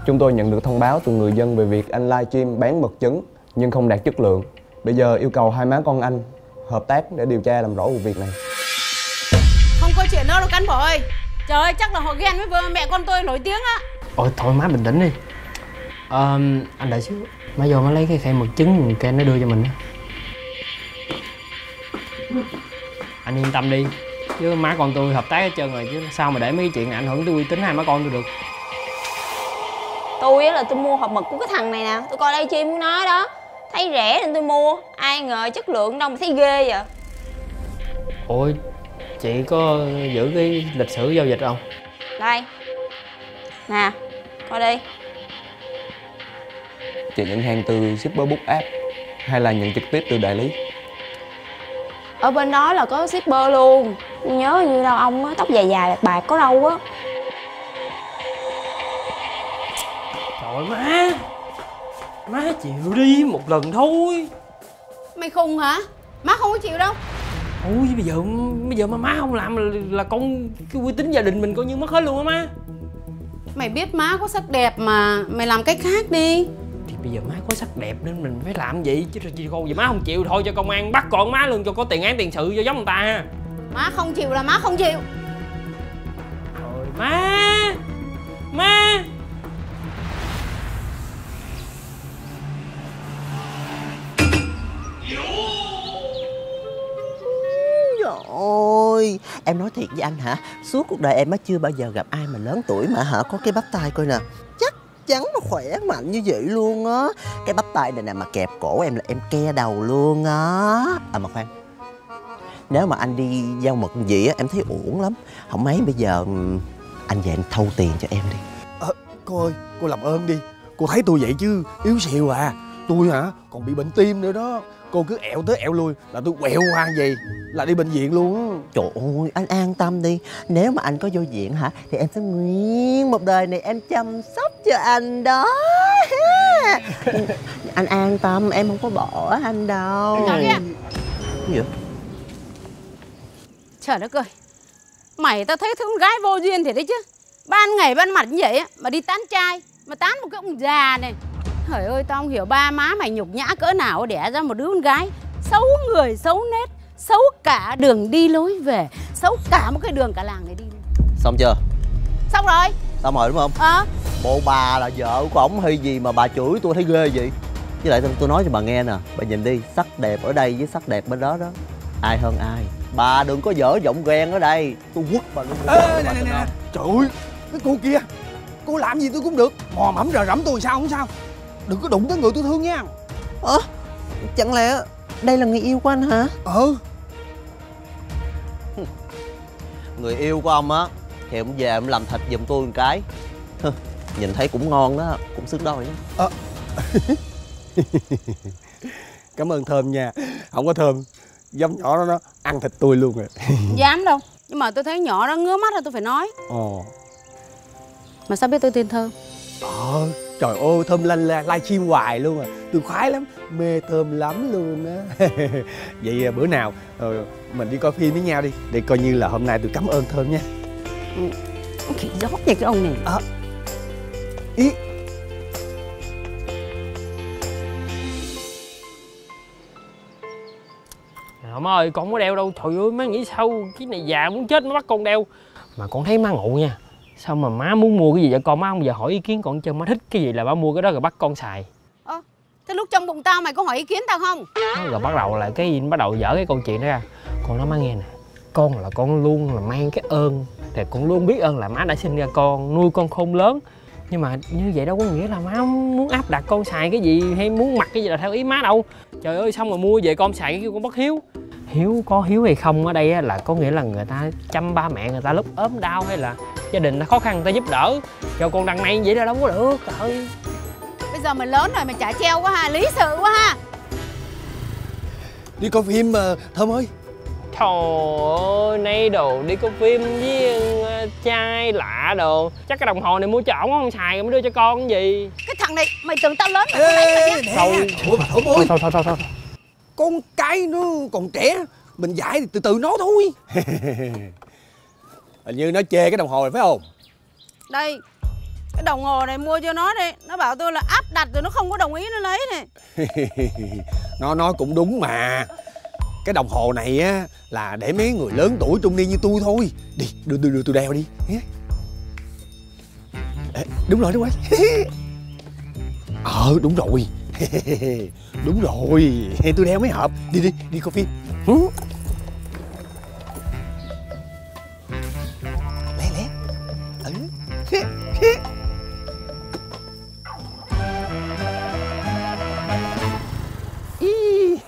Chúng tôi nhận được thông báo từ người dân về việc anh livestream bán mực trứng nhưng không đạt chất lượng. Bây giờ yêu cầu hai má con anh hợp tác để điều tra làm rõ vụ việc này. Không có chuyện đó đâu cán bộ ơi Trời ơi chắc là họ ghen với vợ mẹ con tôi nổi tiếng á. Ôi thôi má bình tĩnh đi. Ờ, Anh đợi xíu Má vô má lấy cái khay mực trứng cái nó đưa cho mình á. Anh yên tâm đi Chứ má con tôi hợp tác hết trơn rồi chứ Sao mà để mấy cái chuyện ảnh hưởng tới uy tín hai má con tôi được tôi á là tôi mua hộp mực của cái thằng này nè. Tôi coi livestream của nó đó. Thấy rẻ nên tôi mua. Ai ngờ chất lượng đâu mà thấy ghê vậy. Ôi chị có giữ cái lịch sử giao dịch không? Đây. Nè coi đi. Chị nhận hàng từ shipper book app hay là nhận trực tiếp từ đại lý? ở bên đó là có shipper luôn. Tôi nhớ như đâu ông á tóc dài dài bạc bạc có râu á trời má. Má chịu đi một lần thôi. Mày khùng hả? Má không có chịu đâu. Ôi bây giờ bây giờ mà má không làm là, là con cái uy tín gia đình mình coi như mất hết luôn á má. Mày biết má có sắc đẹp mà Mày làm cách khác đi. Thì bây giờ má có sắc đẹp nên mình phải làm vậy chứ gì cô vậy má không chịu thôi cho công an bắt con má luôn cho có tiền án tiền sự cho giống người ta ha. Má không chịu là má không chịu. Trời má. Má ơi, em nói thiệt với anh hả? Suốt cuộc đời em mới chưa bao giờ gặp ai mà lớn tuổi mà hả có cái bắp tay coi nè. Chắc chắn nó khỏe mạnh như vậy luôn á. Cái bắp tay này nè mà kẹp cổ em là em ke đầu luôn á. À mà khoan. Nếu mà anh đi giao mật gì á em thấy uổng lắm. Không mấy bây giờ anh về anh thâu tiền cho em đi. Ờ, cô ơi cô làm ơn đi cô thấy tôi vậy chứ yếu xìu à tôi hả còn bị bệnh tim nữa đó cô cứ ẹo tới ẹo lui là tôi quẹo qua gì là đi bệnh viện luôn á. Trời ơi, anh an tâm đi Nếu mà anh có vô viện hả Thì em sẽ nguyên một đời này em chăm sóc cho anh đó. Anh an tâm, em không có bỏ anh đâu kìa. Gì vậy? Trời đất ơi Mày tao thấy con gái vô duyên thiệt đấy chứ Ban ngày ban mặt như vậy Mà đi tán trai Mà tán một cái ông già này Trời ơi tao không hiểu ba má mày nhục nhã cỡ nào Đẻ ra một đứa con gái. Xấu người xấu nết Xấu cả đường đi lối về Xấu cả một cái đường cả làng này đi. Xong chưa? Xong rồi. Xong rồi đúng không? Ờ. Bộ bà là vợ của ổng hay gì mà bà chửi tôi thấy ghê vậy? Với lại tôi, tôi nói cho bà nghe nè Bà nhìn đi, sắc đẹp ở đây với sắc đẹp bên đó đó. Ai hơn ai? Bà đừng có dở giọng ghen ở đây. Tôi quất bà luôn. Ê, nè, nè, nè. trời ơi cái cô kia cô làm gì tôi cũng được. Mò mẫm rờ rẫm tôi sao không sao đừng có đụng tới người tôi thương nha. Ơ Chẳng lẽ đây là người yêu của anh hả? Ừ. Người yêu của ông á Thì ông về ông làm thịt giùm tôi một cái. Nhìn thấy cũng ngon đó Cũng xứng đôi đó cảm ơn thơm nha. Không có thơm giống nhỏ đó nó ăn thịt tôi luôn rồi. Dám đâu Nhưng mà tôi thấy nhỏ đó ngứa mắt là tôi phải nói. Ồ. Mà sao biết tôi tên Thơm? Ờ trời ơi thơm lanh la livestream hoài luôn à. Tôi khoái lắm mê thơm lắm luôn á. Vậy à, bữa nào ờ, mình đi coi phim với nhau đi để coi như là hôm nay tôi cảm ơn thơm nha. Khỉ giót nha cái ông này? À, ý. Trời má ơi con không có đeo đâu Trời ơi má nghĩ sao? Cái này già muốn chết mới bắt con đeo. Mà con thấy má ngộ nha Sao mà má muốn mua cái gì vậy? Con má không giờ hỏi ý kiến con chân má thích cái gì là má mua cái đó rồi bắt con xài. Ơ Thế lúc trong bụng tao mày có hỏi ý kiến tao không? Rồi bắt đầu là cái bắt đầu dở cái câu chuyện đó ra. Con nói má nghe nè. Con là con luôn là mang cái ơn. Thì con luôn biết ơn là má đã sinh ra con nuôi con khôn lớn. Nhưng mà như vậy đâu có nghĩa là má muốn áp đặt con xài cái gì hay muốn mặc cái gì là theo ý má đâu. Trời ơi xong rồi mua về con xài cái kêu con bất hiếu hiếu có hiếu hay không ở đây á, là có nghĩa là người ta chăm ba mẹ người ta lúc ốm đau hay là gia đình nó khó khăn người ta giúp đỡ. Cho con đằng này vậy là đâu có được trời ơi. Bây giờ mày lớn rồi mày trả treo quá ha Lý sự quá ha. Đi coi phim mà thơm ơi. Trời ơi, nay đồ đi coi phim với ờ, trai lạ đồ. Chắc cái đồng hồ này mua cho ổng không xài mới đưa cho con cái gì? Cái thằng này mày tưởng tao lớn mày không lấy mày nhá Thôi, mà ơi. Thôi, thôi, thôi, thôi. Con cái nó còn trẻ mình dạy thì từ từ nó thôi. Hình như nó chê cái đồng hồ này phải không? Đây Cái đồng hồ này mua cho nó đi Nó bảo tôi là áp đặt rồi nó không có đồng ý nó lấy này nó nói cũng đúng mà. Cái đồng hồ này á là để mấy người lớn tuổi trung niên như tôi thôi. Đi đưa đưa, đưa tôi đeo đi. Ê, đúng rồi đúng rồi. Ờ đúng rồi đúng rồi. Tôi đeo mới hợp. đi đi đi coi phim. Lẹ lẹ. Ừ.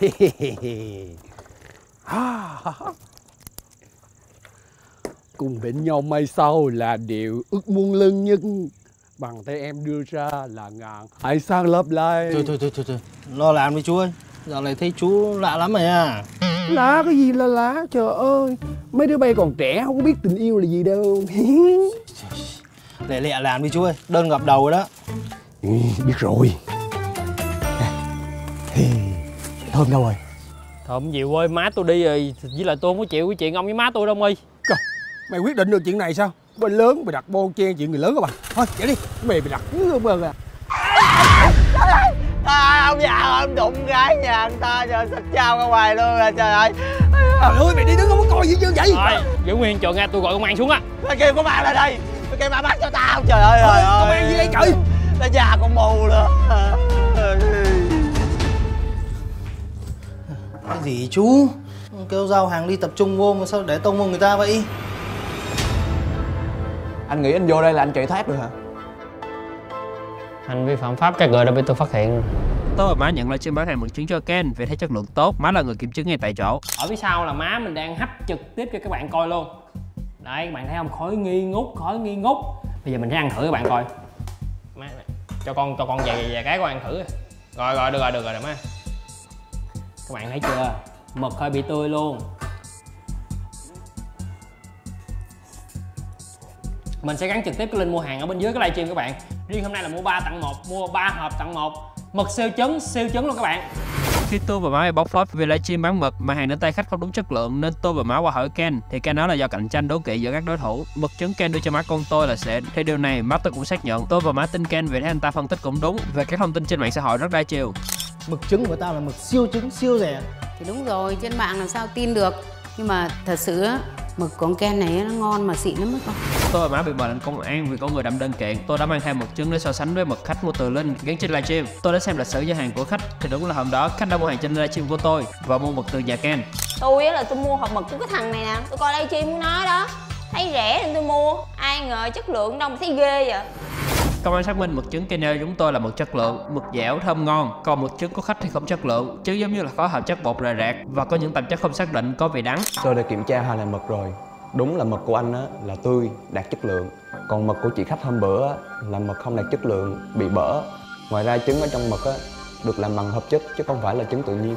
Cùng bên nhau mai sau là điều ước muôn lưng nhưng Bằng tay em đưa ra là ngàn. Hãy sang lấp lại. Thôi thôi thôi thôi, thôi. Lo làm đi chú ơi. Dạo này thấy chú lạ lắm rồi nha Lá cái gì là lá trời ơi. Mấy đứa bay còn trẻ không có biết tình yêu là gì đâu. Lẹ lẹ làm đi chú ơi. Đơn gặp đầu rồi đó. Ừ, Biết rồi. Thơm đâu rồi Thơm gì ơi má tôi đi rồi. Với lại tôi không có chịu cái chuyện ông với má tôi đâu mi Mày quyết định được chuyện này sao Bên lớn mày đặt bon chen chuyện người lớn các bạn Thôi chạy đi Mày mày đặt cứ bơ à. À, ông già ông đụng gái nhà người ta giờ xách dao ra ngoài luôn rồi trời ơi. Trời ơi mày đi đứng không có coi gì chưa vậy? Thôi giữ nguyên chờ nghe tôi gọi công an xuống á. Mày kêu công an lại đây mày kêu bà bắt cho tao trời ơi trời ơi công an gì đây trời? Nó già con mù nữa. Cái gì chú? Kêu giao hàng đi tập trung vô mà sao để tông vô người ta vậy Anh nghĩ anh vô đây là anh chạy thoát được hả? Hành vi phạm pháp các người đã bị tôi phát hiện Tôi và má nhận lại trên bán hàng bằng chứng cho Ken vì thấy chất lượng tốt, má là người kiểm chứng ngay tại chỗ. Ở phía sau là má mình đang hấp trực tiếp cho các bạn coi luôn. Đây các bạn thấy không? Khói nghi ngút, khói nghi ngút. Bây giờ mình sẽ ăn thử các bạn coi. Má, cho con cho con vài vài cái con ăn thử. Rồi rồi được rồi được rồi, má. Các bạn thấy chưa? Mực hơi bị tươi luôn. Mình sẽ gắn trực tiếp cái link mua hàng ở bên dưới cái livestream các bạn. Riêng hôm nay là mua 3 tặng 1, mua 3 hộp tặng 1 mực siêu trứng siêu trứng luôn các bạn. Khi tôi và má bị bóc phốt vì livestream bán mực mà hàng đến tay khách không đúng chất lượng nên tôi và má qua hỏi Ken thì Ken nói là do cạnh tranh đố kỵ giữa các đối thủ. Mực trứng Ken đưa cho má con tôi là sẽ theo điều này má tôi cũng xác nhận. Tôi và má tin Ken vì thấy anh ta phân tích cũng đúng về các thông tin trên mạng xã hội rất đa chiều. Mực trứng của tao là mực siêu trứng siêu rẻ. Thì đúng rồi trên mạng làm sao tin được nhưng mà thật sự á mực con ken này nó ngon mà xịn lắm á con. Tôi và má bị mời lên công an vì có người đâm đơn kiện. Tôi đã mang theo mực trứng để so sánh với mực khách mua từ linh gắn trên livestream tôi đã xem lịch sử giao hàng của khách. Thì đúng là hôm đó khách đã mua hàng trên livestream của tôi và mua mực từ nhà ken. Tôi á là tôi mua hộp mực của cái thằng này nè. Tôi coi livestream của nó đó. Thấy rẻ nên tôi mua. Ai ngờ chất lượng đâu mà thấy ghê vậy Công an xác minh mực trứng Kenya chúng tôi là mực chất lượng, mực dẻo thơm ngon, còn mực trứng của khách thì không chất lượng. Trứng giống như là có hợp chất bột rời rạc và có những tạp chất không xác định có vị đắng. Tôi đã kiểm tra hai loại mực rồi. Đúng là mực của anh á, là tươi, đạt chất lượng. Còn mực của chị khách hôm bữa á, là mực không đạt chất lượng, bị bở. Ngoài ra trứng ở trong mực á, được làm bằng hợp chất chứ không phải là trứng tự nhiên.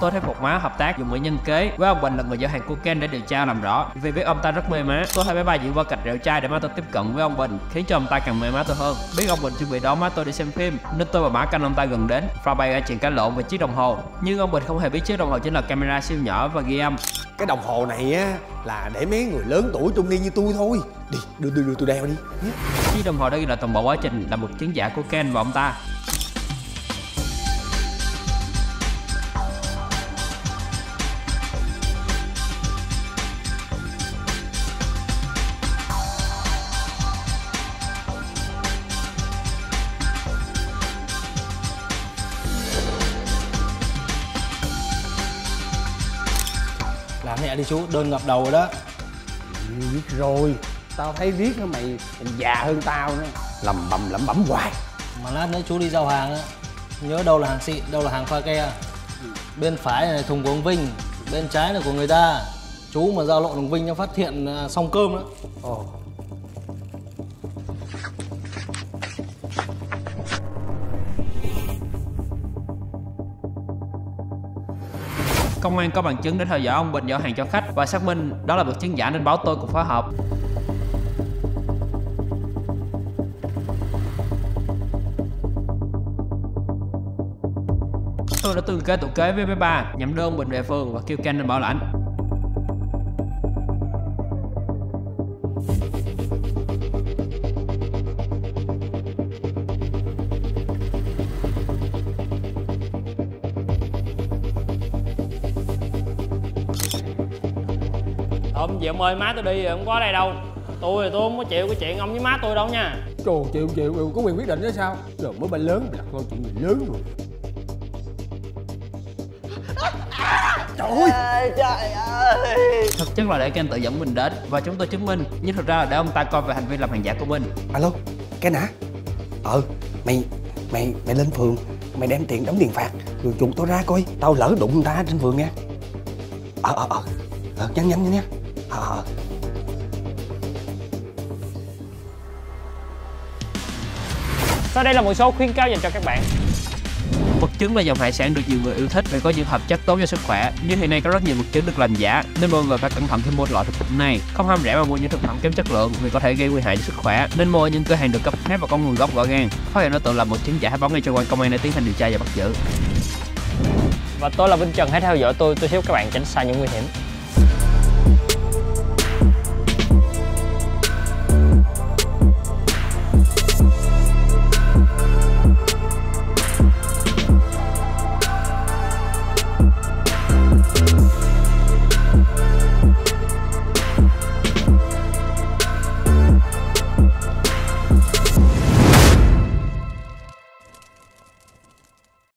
Tôi thấy Phục Má hợp tác dùng mỹ nhân kế với ông Bình là người giao hàng của Ken để điều tra làm rõ. Vì biết ông ta rất mê má, tôi hay máy bay diễn qua cạch rượu chai để má tôi tiếp cận với ông Bình, khiến cho ông ta càng mê má tôi hơn. Biết ông Bình chuẩn bị đón má tôi đi xem phim, nên tôi và má canh ông ta gần đến. Và bày ra chuyện cãi lộn về chiếc đồng hồ. Nhưng ông Bình không hề biết chiếc đồng hồ chính là camera siêu nhỏ và ghi âm. Cái đồng hồ này á là để mấy người lớn tuổi trung niên như tôi thôi. Đi, đưa đưa đưa tôi đeo đi. Chiếc đồng hồ đó ghi là toàn bộ quá trình là một chứng giả của Ken và ông ta. Nhẹ đi chú, đơn ngập đầu rồi đó. Ừ, Biết rồi Tao thấy viết mày, mày già hơn tao nữa. Lầm bầm lẩm bẩm hoài. Mà lát nữa chú đi giao hàng á. Nhớ đâu là hàng xịn, đâu là hàng pha ke. Bên phải này thùng của ông Vinh Bên trái là của người ta. Chú mà giao lộn ông Vinh nó phát hiện à, xong cơm đó. Ồ Công an có bằng chứng để theo dõi ông Bình giao hàng cho khách và xác minh đó là vật chứng giả nên báo tôi cùng phối hợp. Tôi đã tương kế tụ kế với bé ba nhằm đưa ông Bình về phường và kêu Ken lên bảo lãnh. Giờ ông ơi má tôi đi rồi không có ở đây đâu. Tôi thì tôi không có chịu cái chuyện ông với má tôi đâu nha. Trời chịu chịu, chịu có quyền quyết định đó sao? Rồi mới bay lớn, đặt lo chuyện người lớn rồi. Trời ơi, trời ơi Thực chất là để Ken tự dẫn mình đến và chúng tôi chứng minh. Nhưng thực ra là để ông ta coi về hành vi làm hàng giả của mình. Alo, cái nã. Ờ, mày, mày, mày lên phường Mày đem tiền đóng tiền phạt. Rồi chuột tao ra coi tao lỡ đụng người ta trên vườn nha. Ờ ờ ờ. Ờ nhanh nhanh nhanh nha ờ Sau đây là một số khuyên cáo dành cho các bạn Mật trứng là dòng hải sản được nhiều người yêu thích vì có những hợp chất tốt cho sức khỏe. Nhưng hiện nay có rất nhiều mật trứng được làm giả nên mọi người phải cẩn thận khi mua loại thực phẩm này. Không ham rẻ mà mua những thực phẩm kém chất lượng vì có thể gây nguy hại cho sức khỏe. Nên mua những cửa hàng được cấp phép và có nguồn gốc rõ ràng. Phát hiện đối tượng làm mật trứng giả hãy báo ngay cho quan công an để tiến hành điều tra và bắt giữ. Và tôi là Vinh Trần, hãy theo dõi tôi, tôi sẽ giúp các bạn tránh xa những nguy hiểm